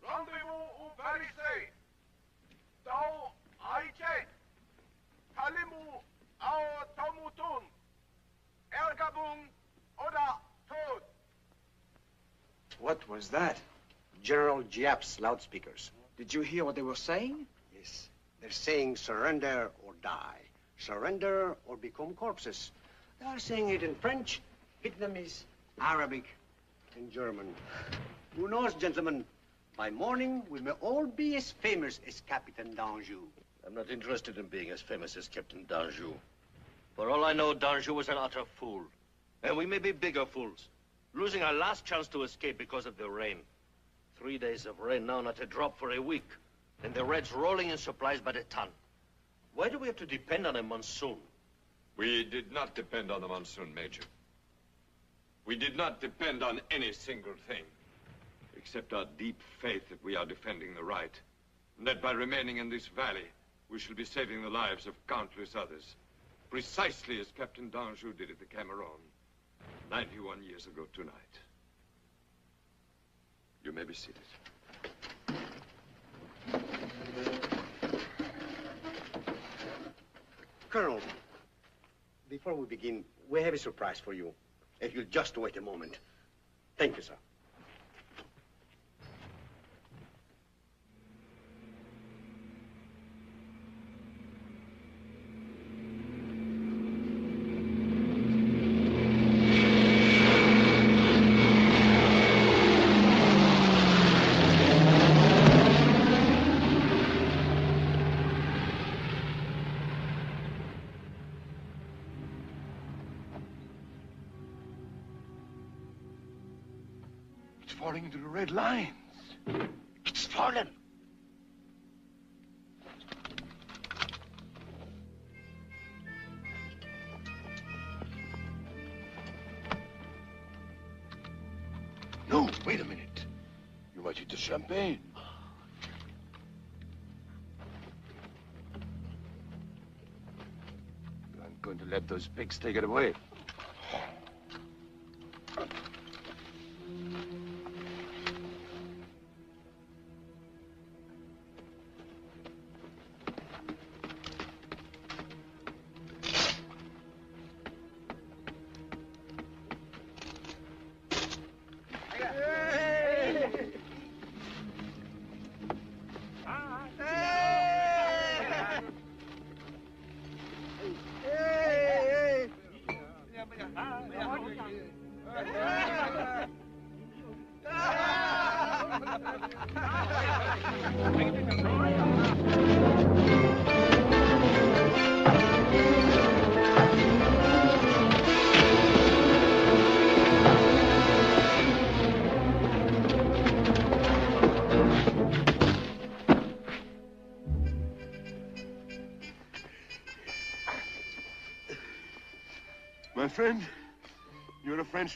Rendezvous au Paris Tau Aiche. Talimu Ao Tomutun. Ergabung Oda Tod. What was that? General Giap's loudspeakers. Did you hear what they were saying? Yes. They're saying surrender or die. Surrender or become corpses. They are saying it in French, Vietnamese, Arabic, and German. Who knows, gentlemen? By morning, we may all be as famous as Captain Danjou. I'm not interested in being as famous as Captain Danjou. For all I know, Danjou was an utter fool. And we may be bigger fools. Losing our last chance to escape because of the rain. Three days of rain now, not a drop for a week. And the Reds rolling in supplies by the ton. Why do we have to depend on a monsoon? We did not depend on the monsoon, Major. We did not depend on any single thing, except our deep faith that we are defending the right, and that by remaining in this valley, we shall be saving the lives of countless others, precisely as Captain Danjou did at the Camerone, 91 years ago tonight. You may be seated. Colonel, before we begin, we have a surprise for you. If you'll just wait a moment. Thank you, sir. Those pigs take it away.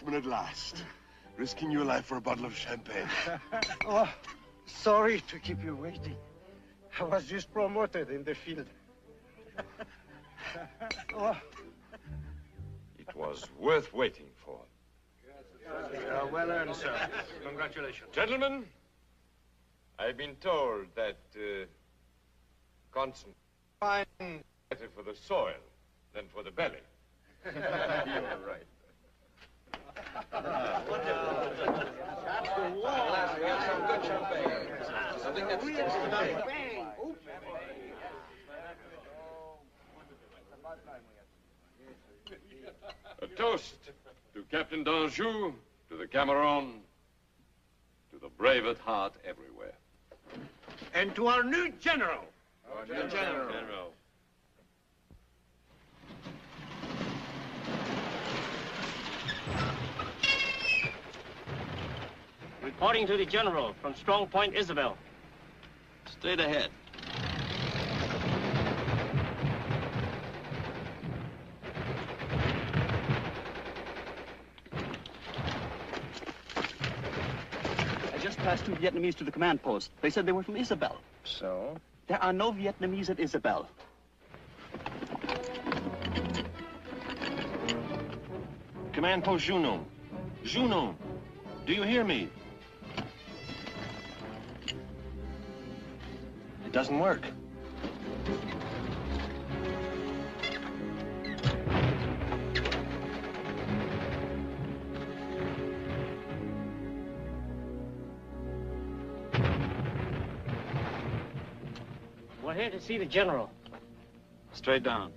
You're a Frenchman at last. Risking your life for a bottle of champagne. [laughs] oh, sorry to keep you waiting. I was just promoted in the field. [laughs] oh. It was worth waiting for. Uh, well earned, sir. Congratulations. Gentlemen, I've been told that uh, constant fine better for the soil than for the belly. [laughs] You're right. A toast to Captain Danjou, to the Camerone, to the brave at heart everywhere. And to our new general. Our new general. Reporting to the General from Strong Point, Isabel. Straight ahead. I just passed two Vietnamese to the command post. They said they were from Isabel. So? There are no Vietnamese at Isabel. Command Post Junon. Junon, do you hear me? It doesn't work. We're here to see the general. Straight down.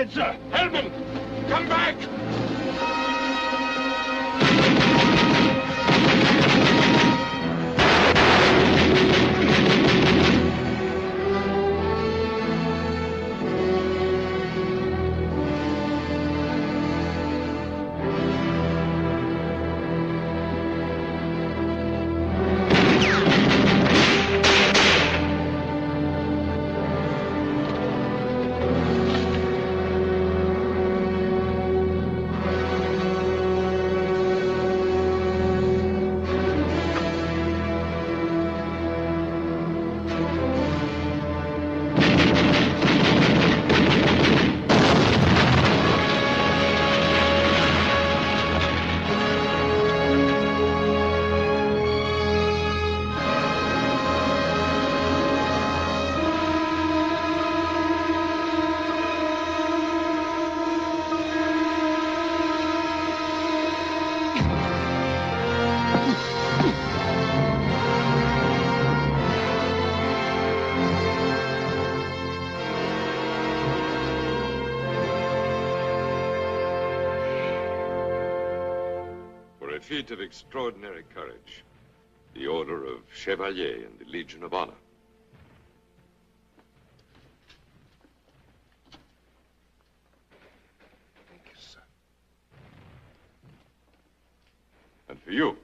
Inside, sir. Feat of extraordinary courage, the Order of Chevalier and the Legion of Honor. Thank you, sir. And for you,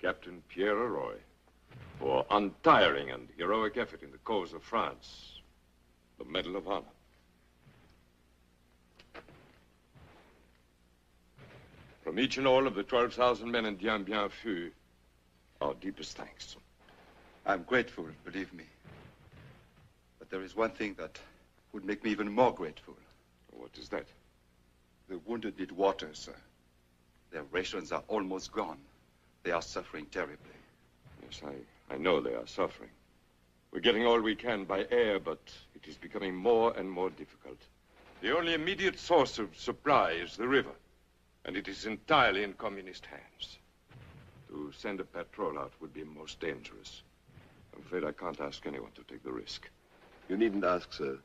Captain Pierre Roy, for untiring and heroic effort in the cause of France, the Medal of Honor. From each and all of the 12,000 men in Dien Bien Phu, our deepest thanks. I'm grateful, believe me. But there is one thing that would make me even more grateful. What is that? The wounded need water, sir. Their rations are almost gone. They are suffering terribly. Yes, I, I know they are suffering. We're getting all we can by air, but it is becoming more and more difficult. The only immediate source of supply is the river, and it is entirely in communist hands. To send a patrol out would be most dangerous. I'm afraid I can't ask anyone to take the risk. You needn't ask, sir.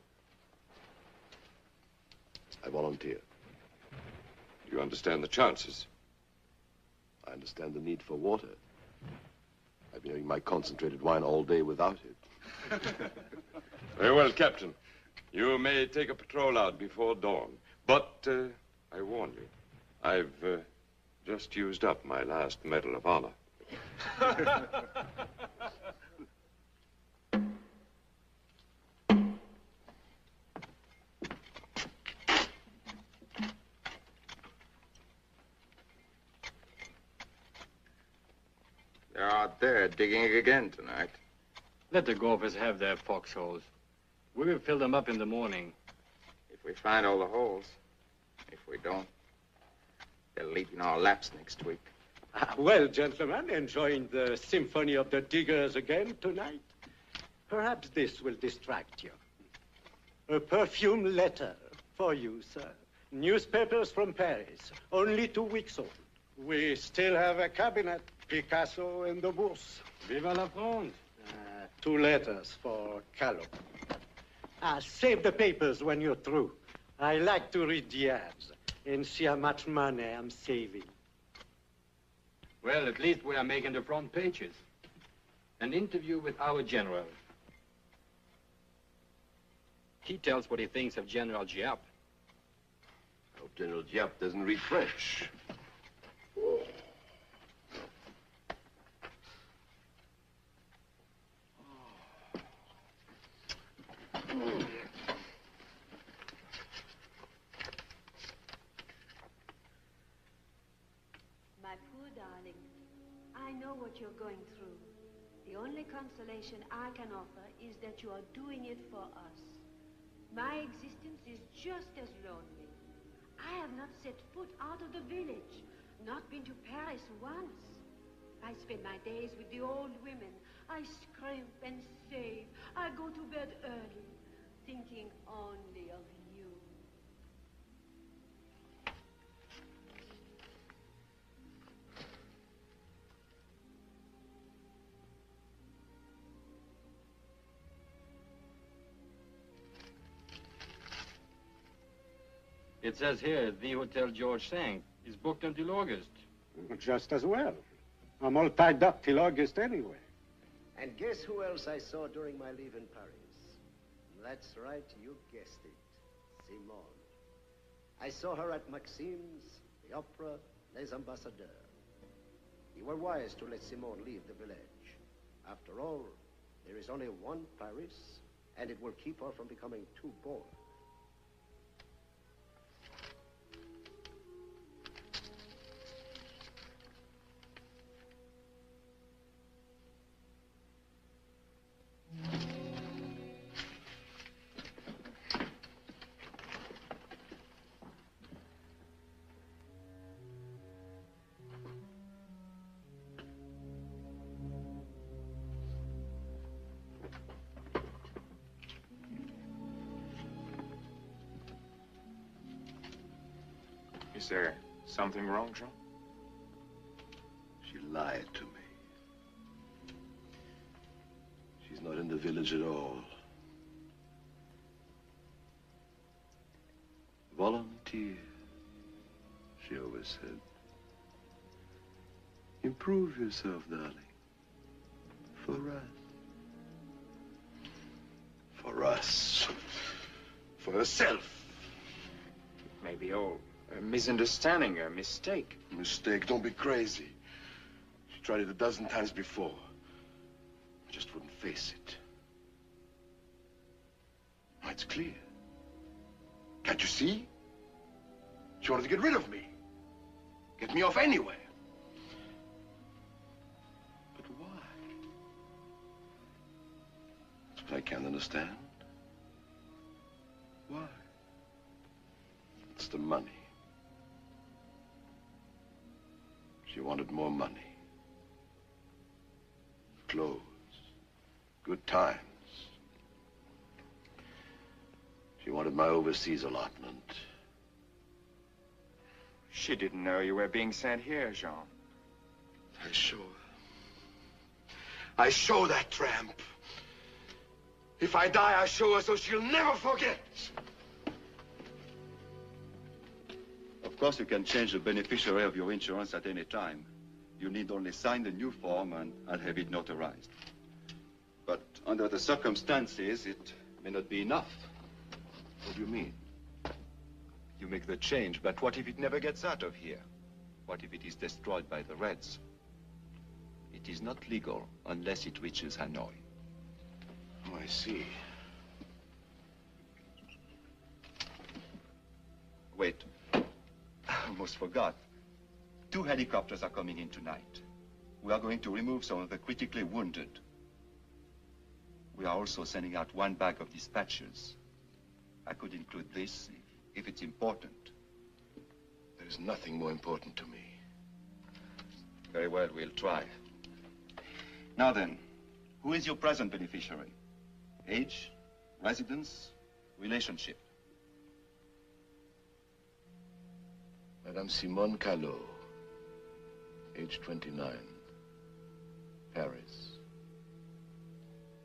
I volunteer. Do you understand the chances? I understand the need for water. I've been having my concentrated wine all day without it. [laughs] Very well, Captain. You may take a patrol out before dawn. But uh, I warn you, I've uh, just used up my last Medal of Honor. They're out there digging again tonight. Let the Gophers have their foxholes. We will fill them up in the morning. If we find all the holes. If we don't, they'll leap in our laps next week. Ah, well, gentlemen, enjoying the symphony of the diggers again tonight? Perhaps this will distract you. A perfume letter for you, sir. Newspapers from Paris, only two weeks old. We still have a cabinet. Picasso and the Bourse. Viva la France. Uh, two letters for Callo. Ah, save the papers when you're through. I like to read the ads and see how much money I'm saving. Well, at least we are making the front pages. An interview with our general. He tells what he thinks of General Giap. I hope General Giap doesn't read French. My oh poor darling, I know what you're going through. The only consolation I can offer is that you are doing it for us. My existence is just as lonely. I have not set foot out of the village, not been to Paris once. I spend my days with the old women. I scrimp and save. I go to bed early, thinking only of It says here, the Hotel George V is booked until August. Just as well. I'm all tied up till August anyway. And guess who else I saw during my leave in Paris? That's right, you guessed it. Simone. I saw her at Maxim's, the opera, Les Ambassadeurs. You were wise to let Simone leave the village. After all, there is only one Paris, and it will keep her from becoming too bored. Is there something wrong, Jean? She lied to me. She's not in the village at all. Volunteer, she always said. Improve yourself, darling. For us. For us. For herself. Maybe all a misunderstanding, a mistake. Mistake, don't be crazy. She tried it a dozen times before. I just wouldn't face it. Now it's clear. Can't you see? She wanted to get rid of me. Get me off anywhere. But why? That's what I can't understand. Why? It's the money. She wanted more money. Clothes. Good times. She wanted my overseas allotment. She didn't know you were being sent here, Jean. I show her. I show that tramp. If I die, I show her so she'll never forget. Of course, you can change the beneficiary of your insurance at any time. You need only sign the new form and I'll have it notarized. But under the circumstances, it may not be enough. What do you mean? You make the change, but what if it never gets out of here? What if it is destroyed by the Reds? It is not legal unless it reaches Hanoi. Oh, I see. Wait. I almost forgot. Two helicopters are coming in tonight. We are going to remove some of the critically wounded. We are also sending out one bag of dispatches. I could include this if, if it's important. There's nothing more important to me. Very well, we'll try. Now then, who is your present beneficiary? Age, residence, relationship? Madame Simone Callot, age 29. Paris.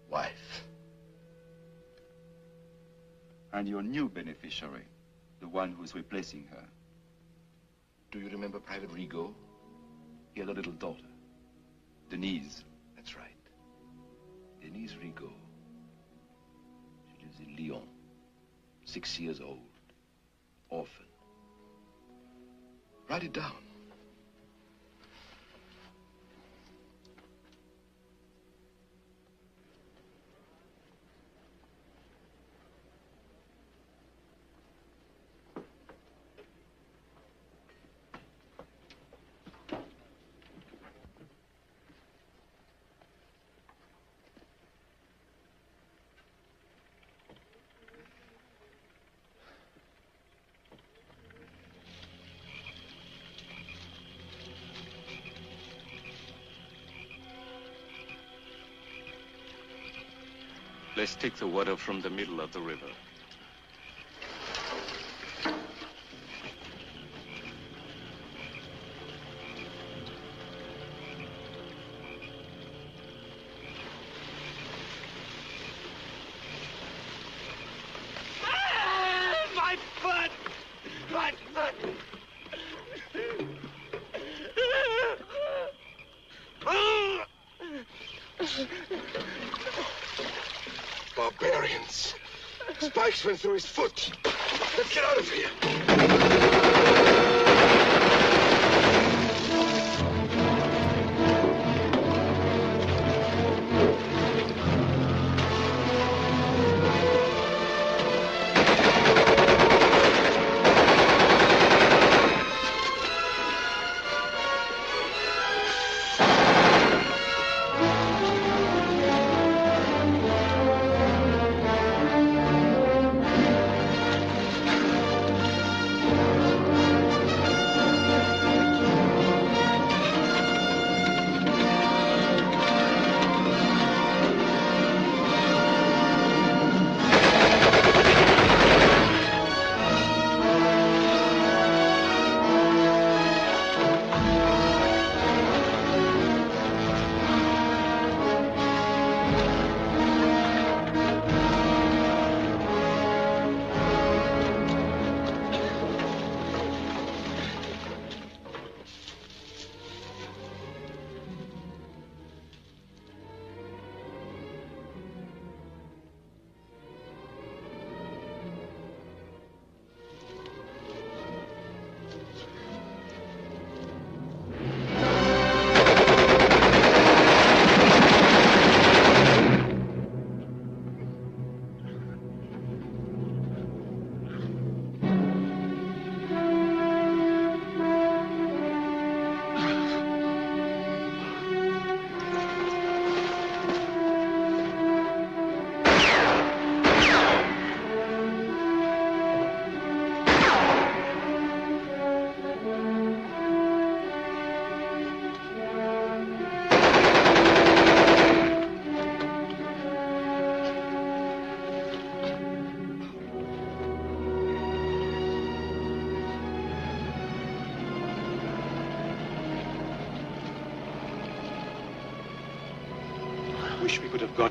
Wife. And your new beneficiary, the one who's replacing her. Do you remember Private Rigaud? He had a little daughter. Denise. That's right. Denise Rigaud. She lives in Lyon. Six years old. Orphan. Write it down. Let's take the water from the middle of the river. My foot! My foot! Barbarians! Spikes went through his foot. Let's get out of here.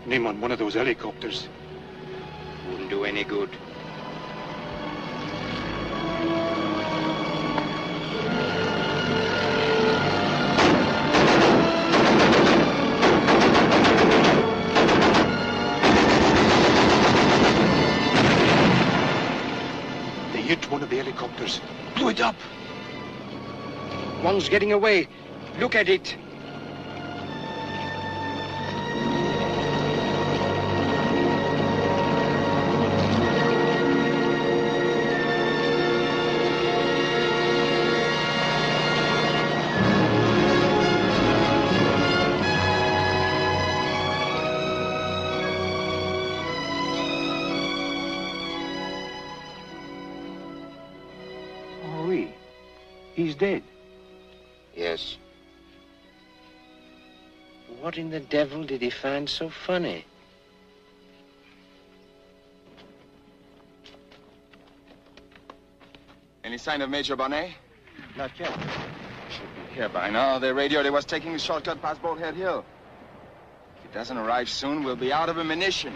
We could have gotten him on one of those helicopters. Wouldn't do any good. They hit one of the helicopters. Blew it up. One's getting away. Look at it. In the devil did he find so funny? Any sign of Major Bonnet? Not yet. Should be here by now. They radioed he was taking a shortcut past Bullhead Hill. it doesn't arrive soon, we'll be out of ammunition.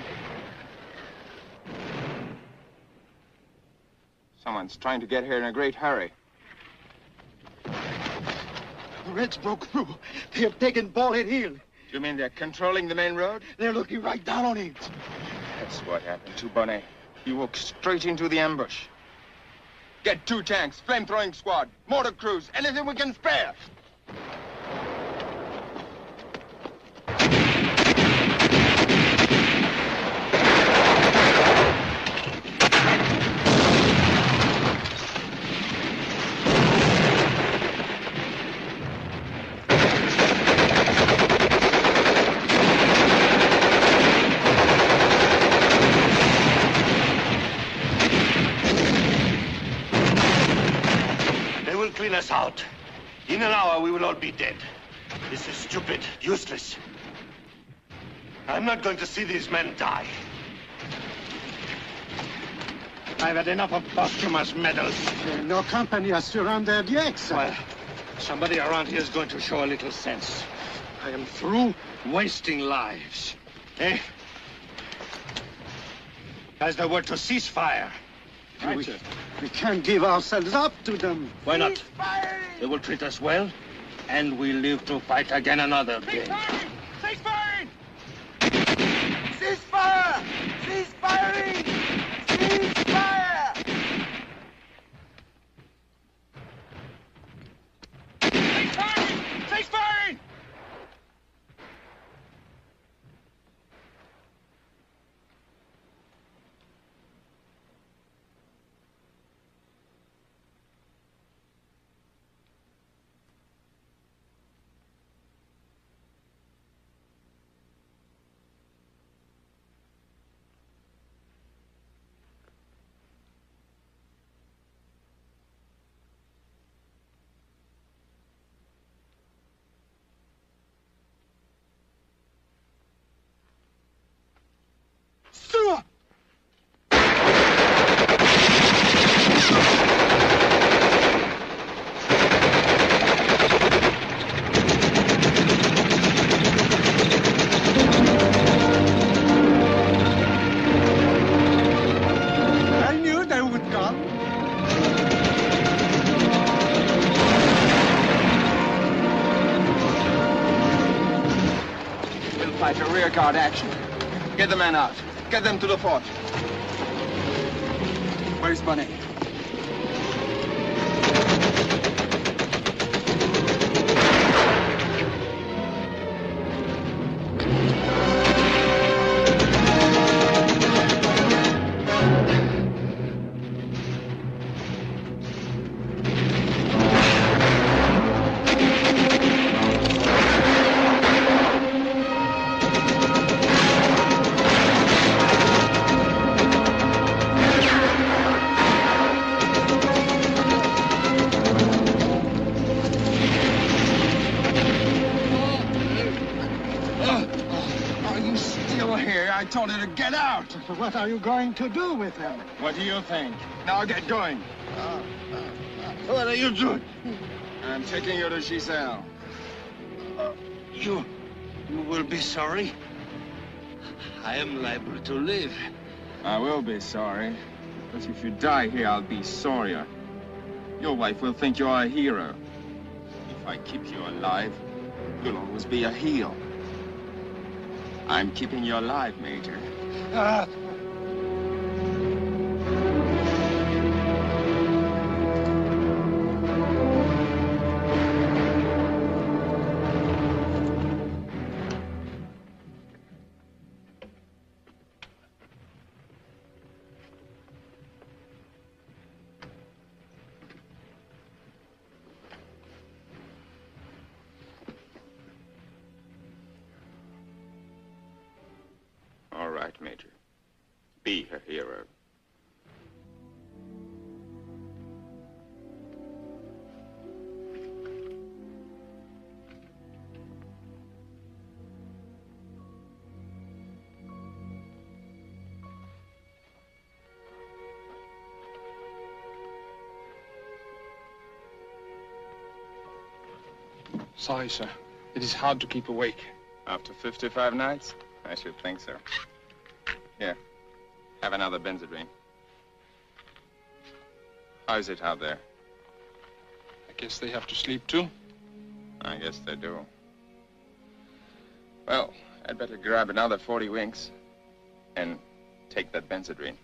Someone's trying to get here in a great hurry. The Reds broke through. They have taken Ballhead Hill. You mean they're controlling the main road? They're looking right down on it. That's what happened to Bonnet. He walked straight into the ambush. Get two tanks, flamethrowing squad, mortar crews, anything we can spare. They will clean us out. In an hour, we will all be dead. This is stupid, useless. I'm not going to see these men die. I've had enough of posthumous medals. No company has surrendered yet, sir. Well, somebody around here is going to show a little sense. I am through wasting lives. Eh? Has the word to cease fire. We, we can't give ourselves up to them. Why not? They will treat us well, and we live to fight again another day. Cease firing! Cease fire! Cease firing! Cease fire! Cease firing! Cease firing! Stewart! I knew they would come. We'll fight a rearguard action. Get the men out. Get them to the fort. Where's Bonnet? What are you going to do with him? What do you think? Now get going. What are you doing? I'm taking you to Giselle. Uh, you, you will be sorry. I am liable to live. I will be sorry. But if you die here, I'll be sorrier. Your wife will think you're a hero. If I keep you alive, you'll always be a heel. I'm keeping you alive, Major. Ah, Sorry, sir. It is hard to keep awake. After 55 nights? I should think so. Here, have another Benzedrine. How's it out there? I guess they have to sleep too. I guess they do. Well, I'd better grab another 40 winks and take that Benzedrine.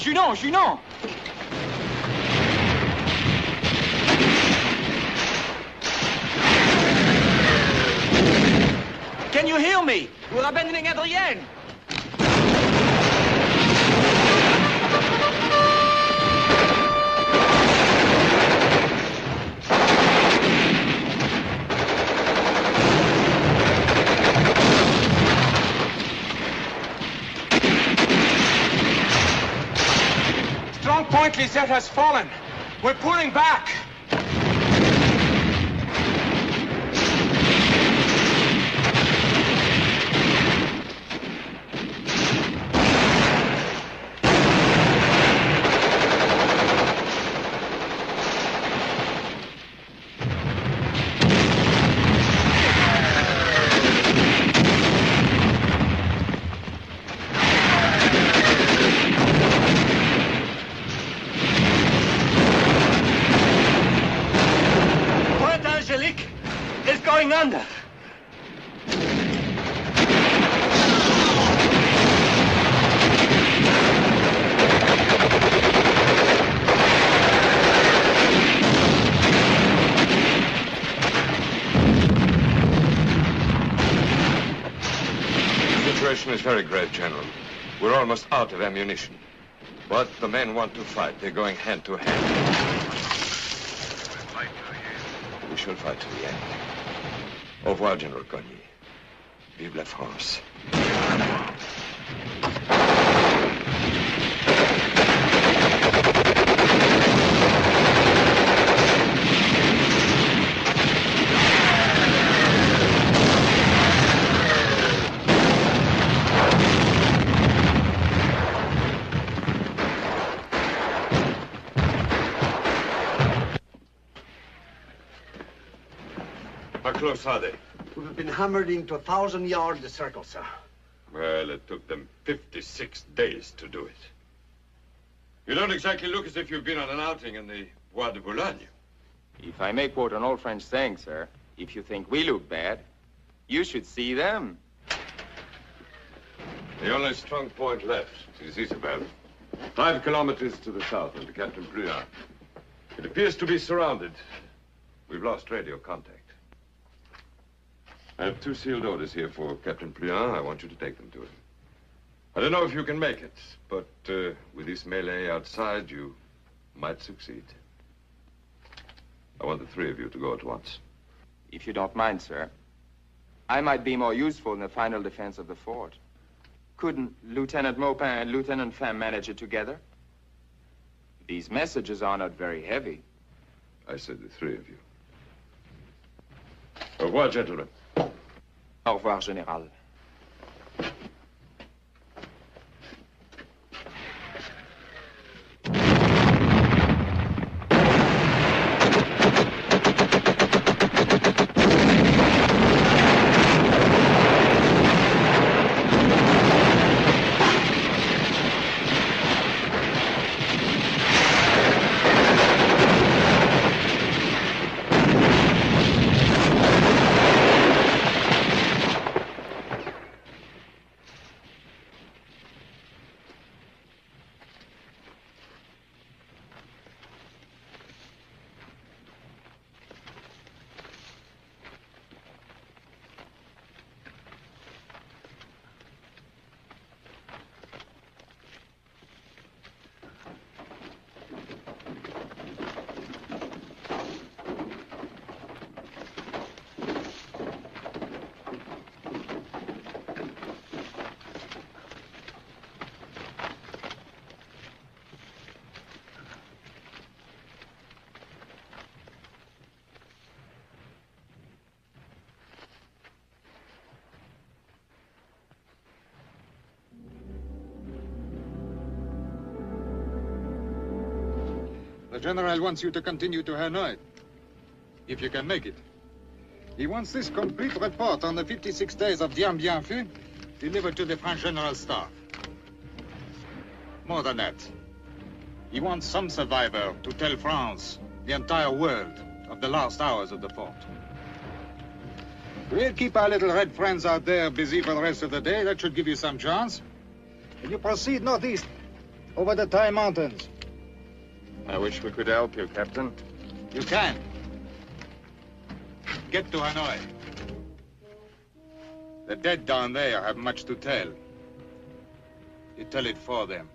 Junon, Junon Can you hear me? We're abandoning Adrienne. Strong point Lisette has fallen. We're pulling back. Pointe Angelique is going under. The situation is very grave, General. We're almost out of ammunition. But the men want to fight. They're going hand to hand. We shall fight to the end. Au revoir, General Cogny. Vive la France. Close are they? We've been hammered into a thousand yard circle, sir. Well, it took them 56 days to do it. You don't exactly look as if you've been on an outing in the Bois de Boulogne. If I may quote an old French saying, sir, if you think we look bad, you should see them. The only strong point left is Isabel. Five kilometers to the south under Captain Pluart. It appears to be surrounded. We've lost radio contact. I have two sealed orders here for Captain Pluart. I want you to take them to him. I don't know if you can make it, but uh, with this melee outside, you might succeed. I want the three of you to go at once. If you don't mind, sir, I might be more useful in the final defense of the fort. Couldn't Lieutenant Maupin and Lieutenant Femme manage it together? These messages are not very heavy. I said the three of you. Au revoir, gentlemen. Au revoir, Général. The General wants you to continue to Hanoi, if you can make it. He wants this complete report on the 56 days of Dien Bien Phu delivered to the French General Staff. More than that, he wants some survivor to tell France, the entire world, of the last hours of the fort. We'll keep our little red friends out there busy for the rest of the day. That should give you some chance. And you proceed northeast, over the Tai Mountains. I wish we could help you, Captain. You can. Get to Hanoi. The dead down there have much to tell. You tell it for them.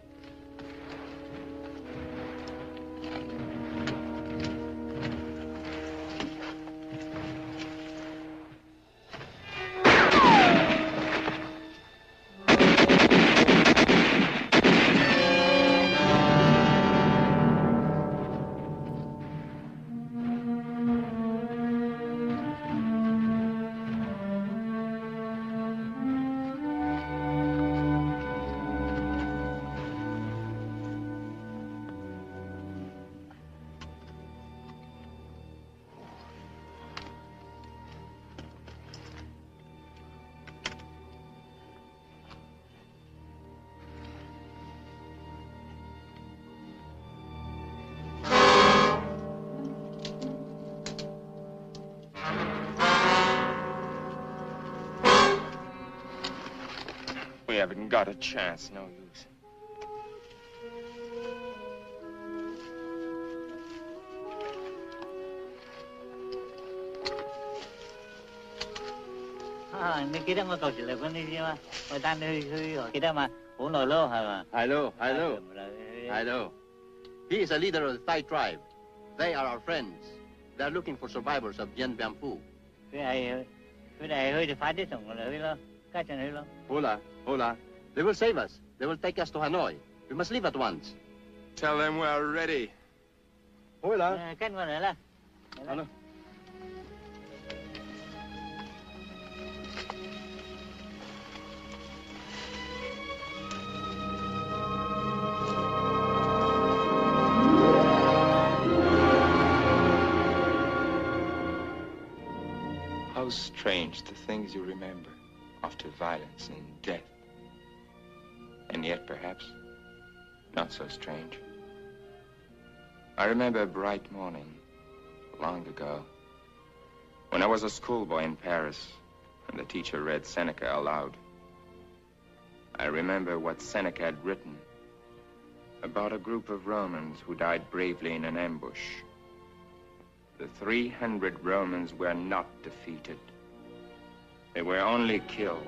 Haven't got a chance, no use. À, nên kita mau kau silakan ni dia mah. Mata ni kita mah uno lo ha. Hello, hello. Hello. He is a leader of the Thai tribe. They are our friends. They're looking for survivors of Dien Bien Phu. Cái này, cái này hơi thì phá đi tổng là hơi lo. Cái chân hơi lo. Hola, hola. They will save us. They will take us to Hanoi. We must leave at once. Tell them we're ready. Hola. Cái con này là. Hello. How strange the things you remember after violence and death. And yet, perhaps, not so strange. I remember a bright morning, long ago, when I was a schoolboy in Paris, and the teacher read Seneca aloud. I remember what Seneca had written about a group of Romans who died bravely in an ambush. The 300 Romans were not defeated. They were only killed.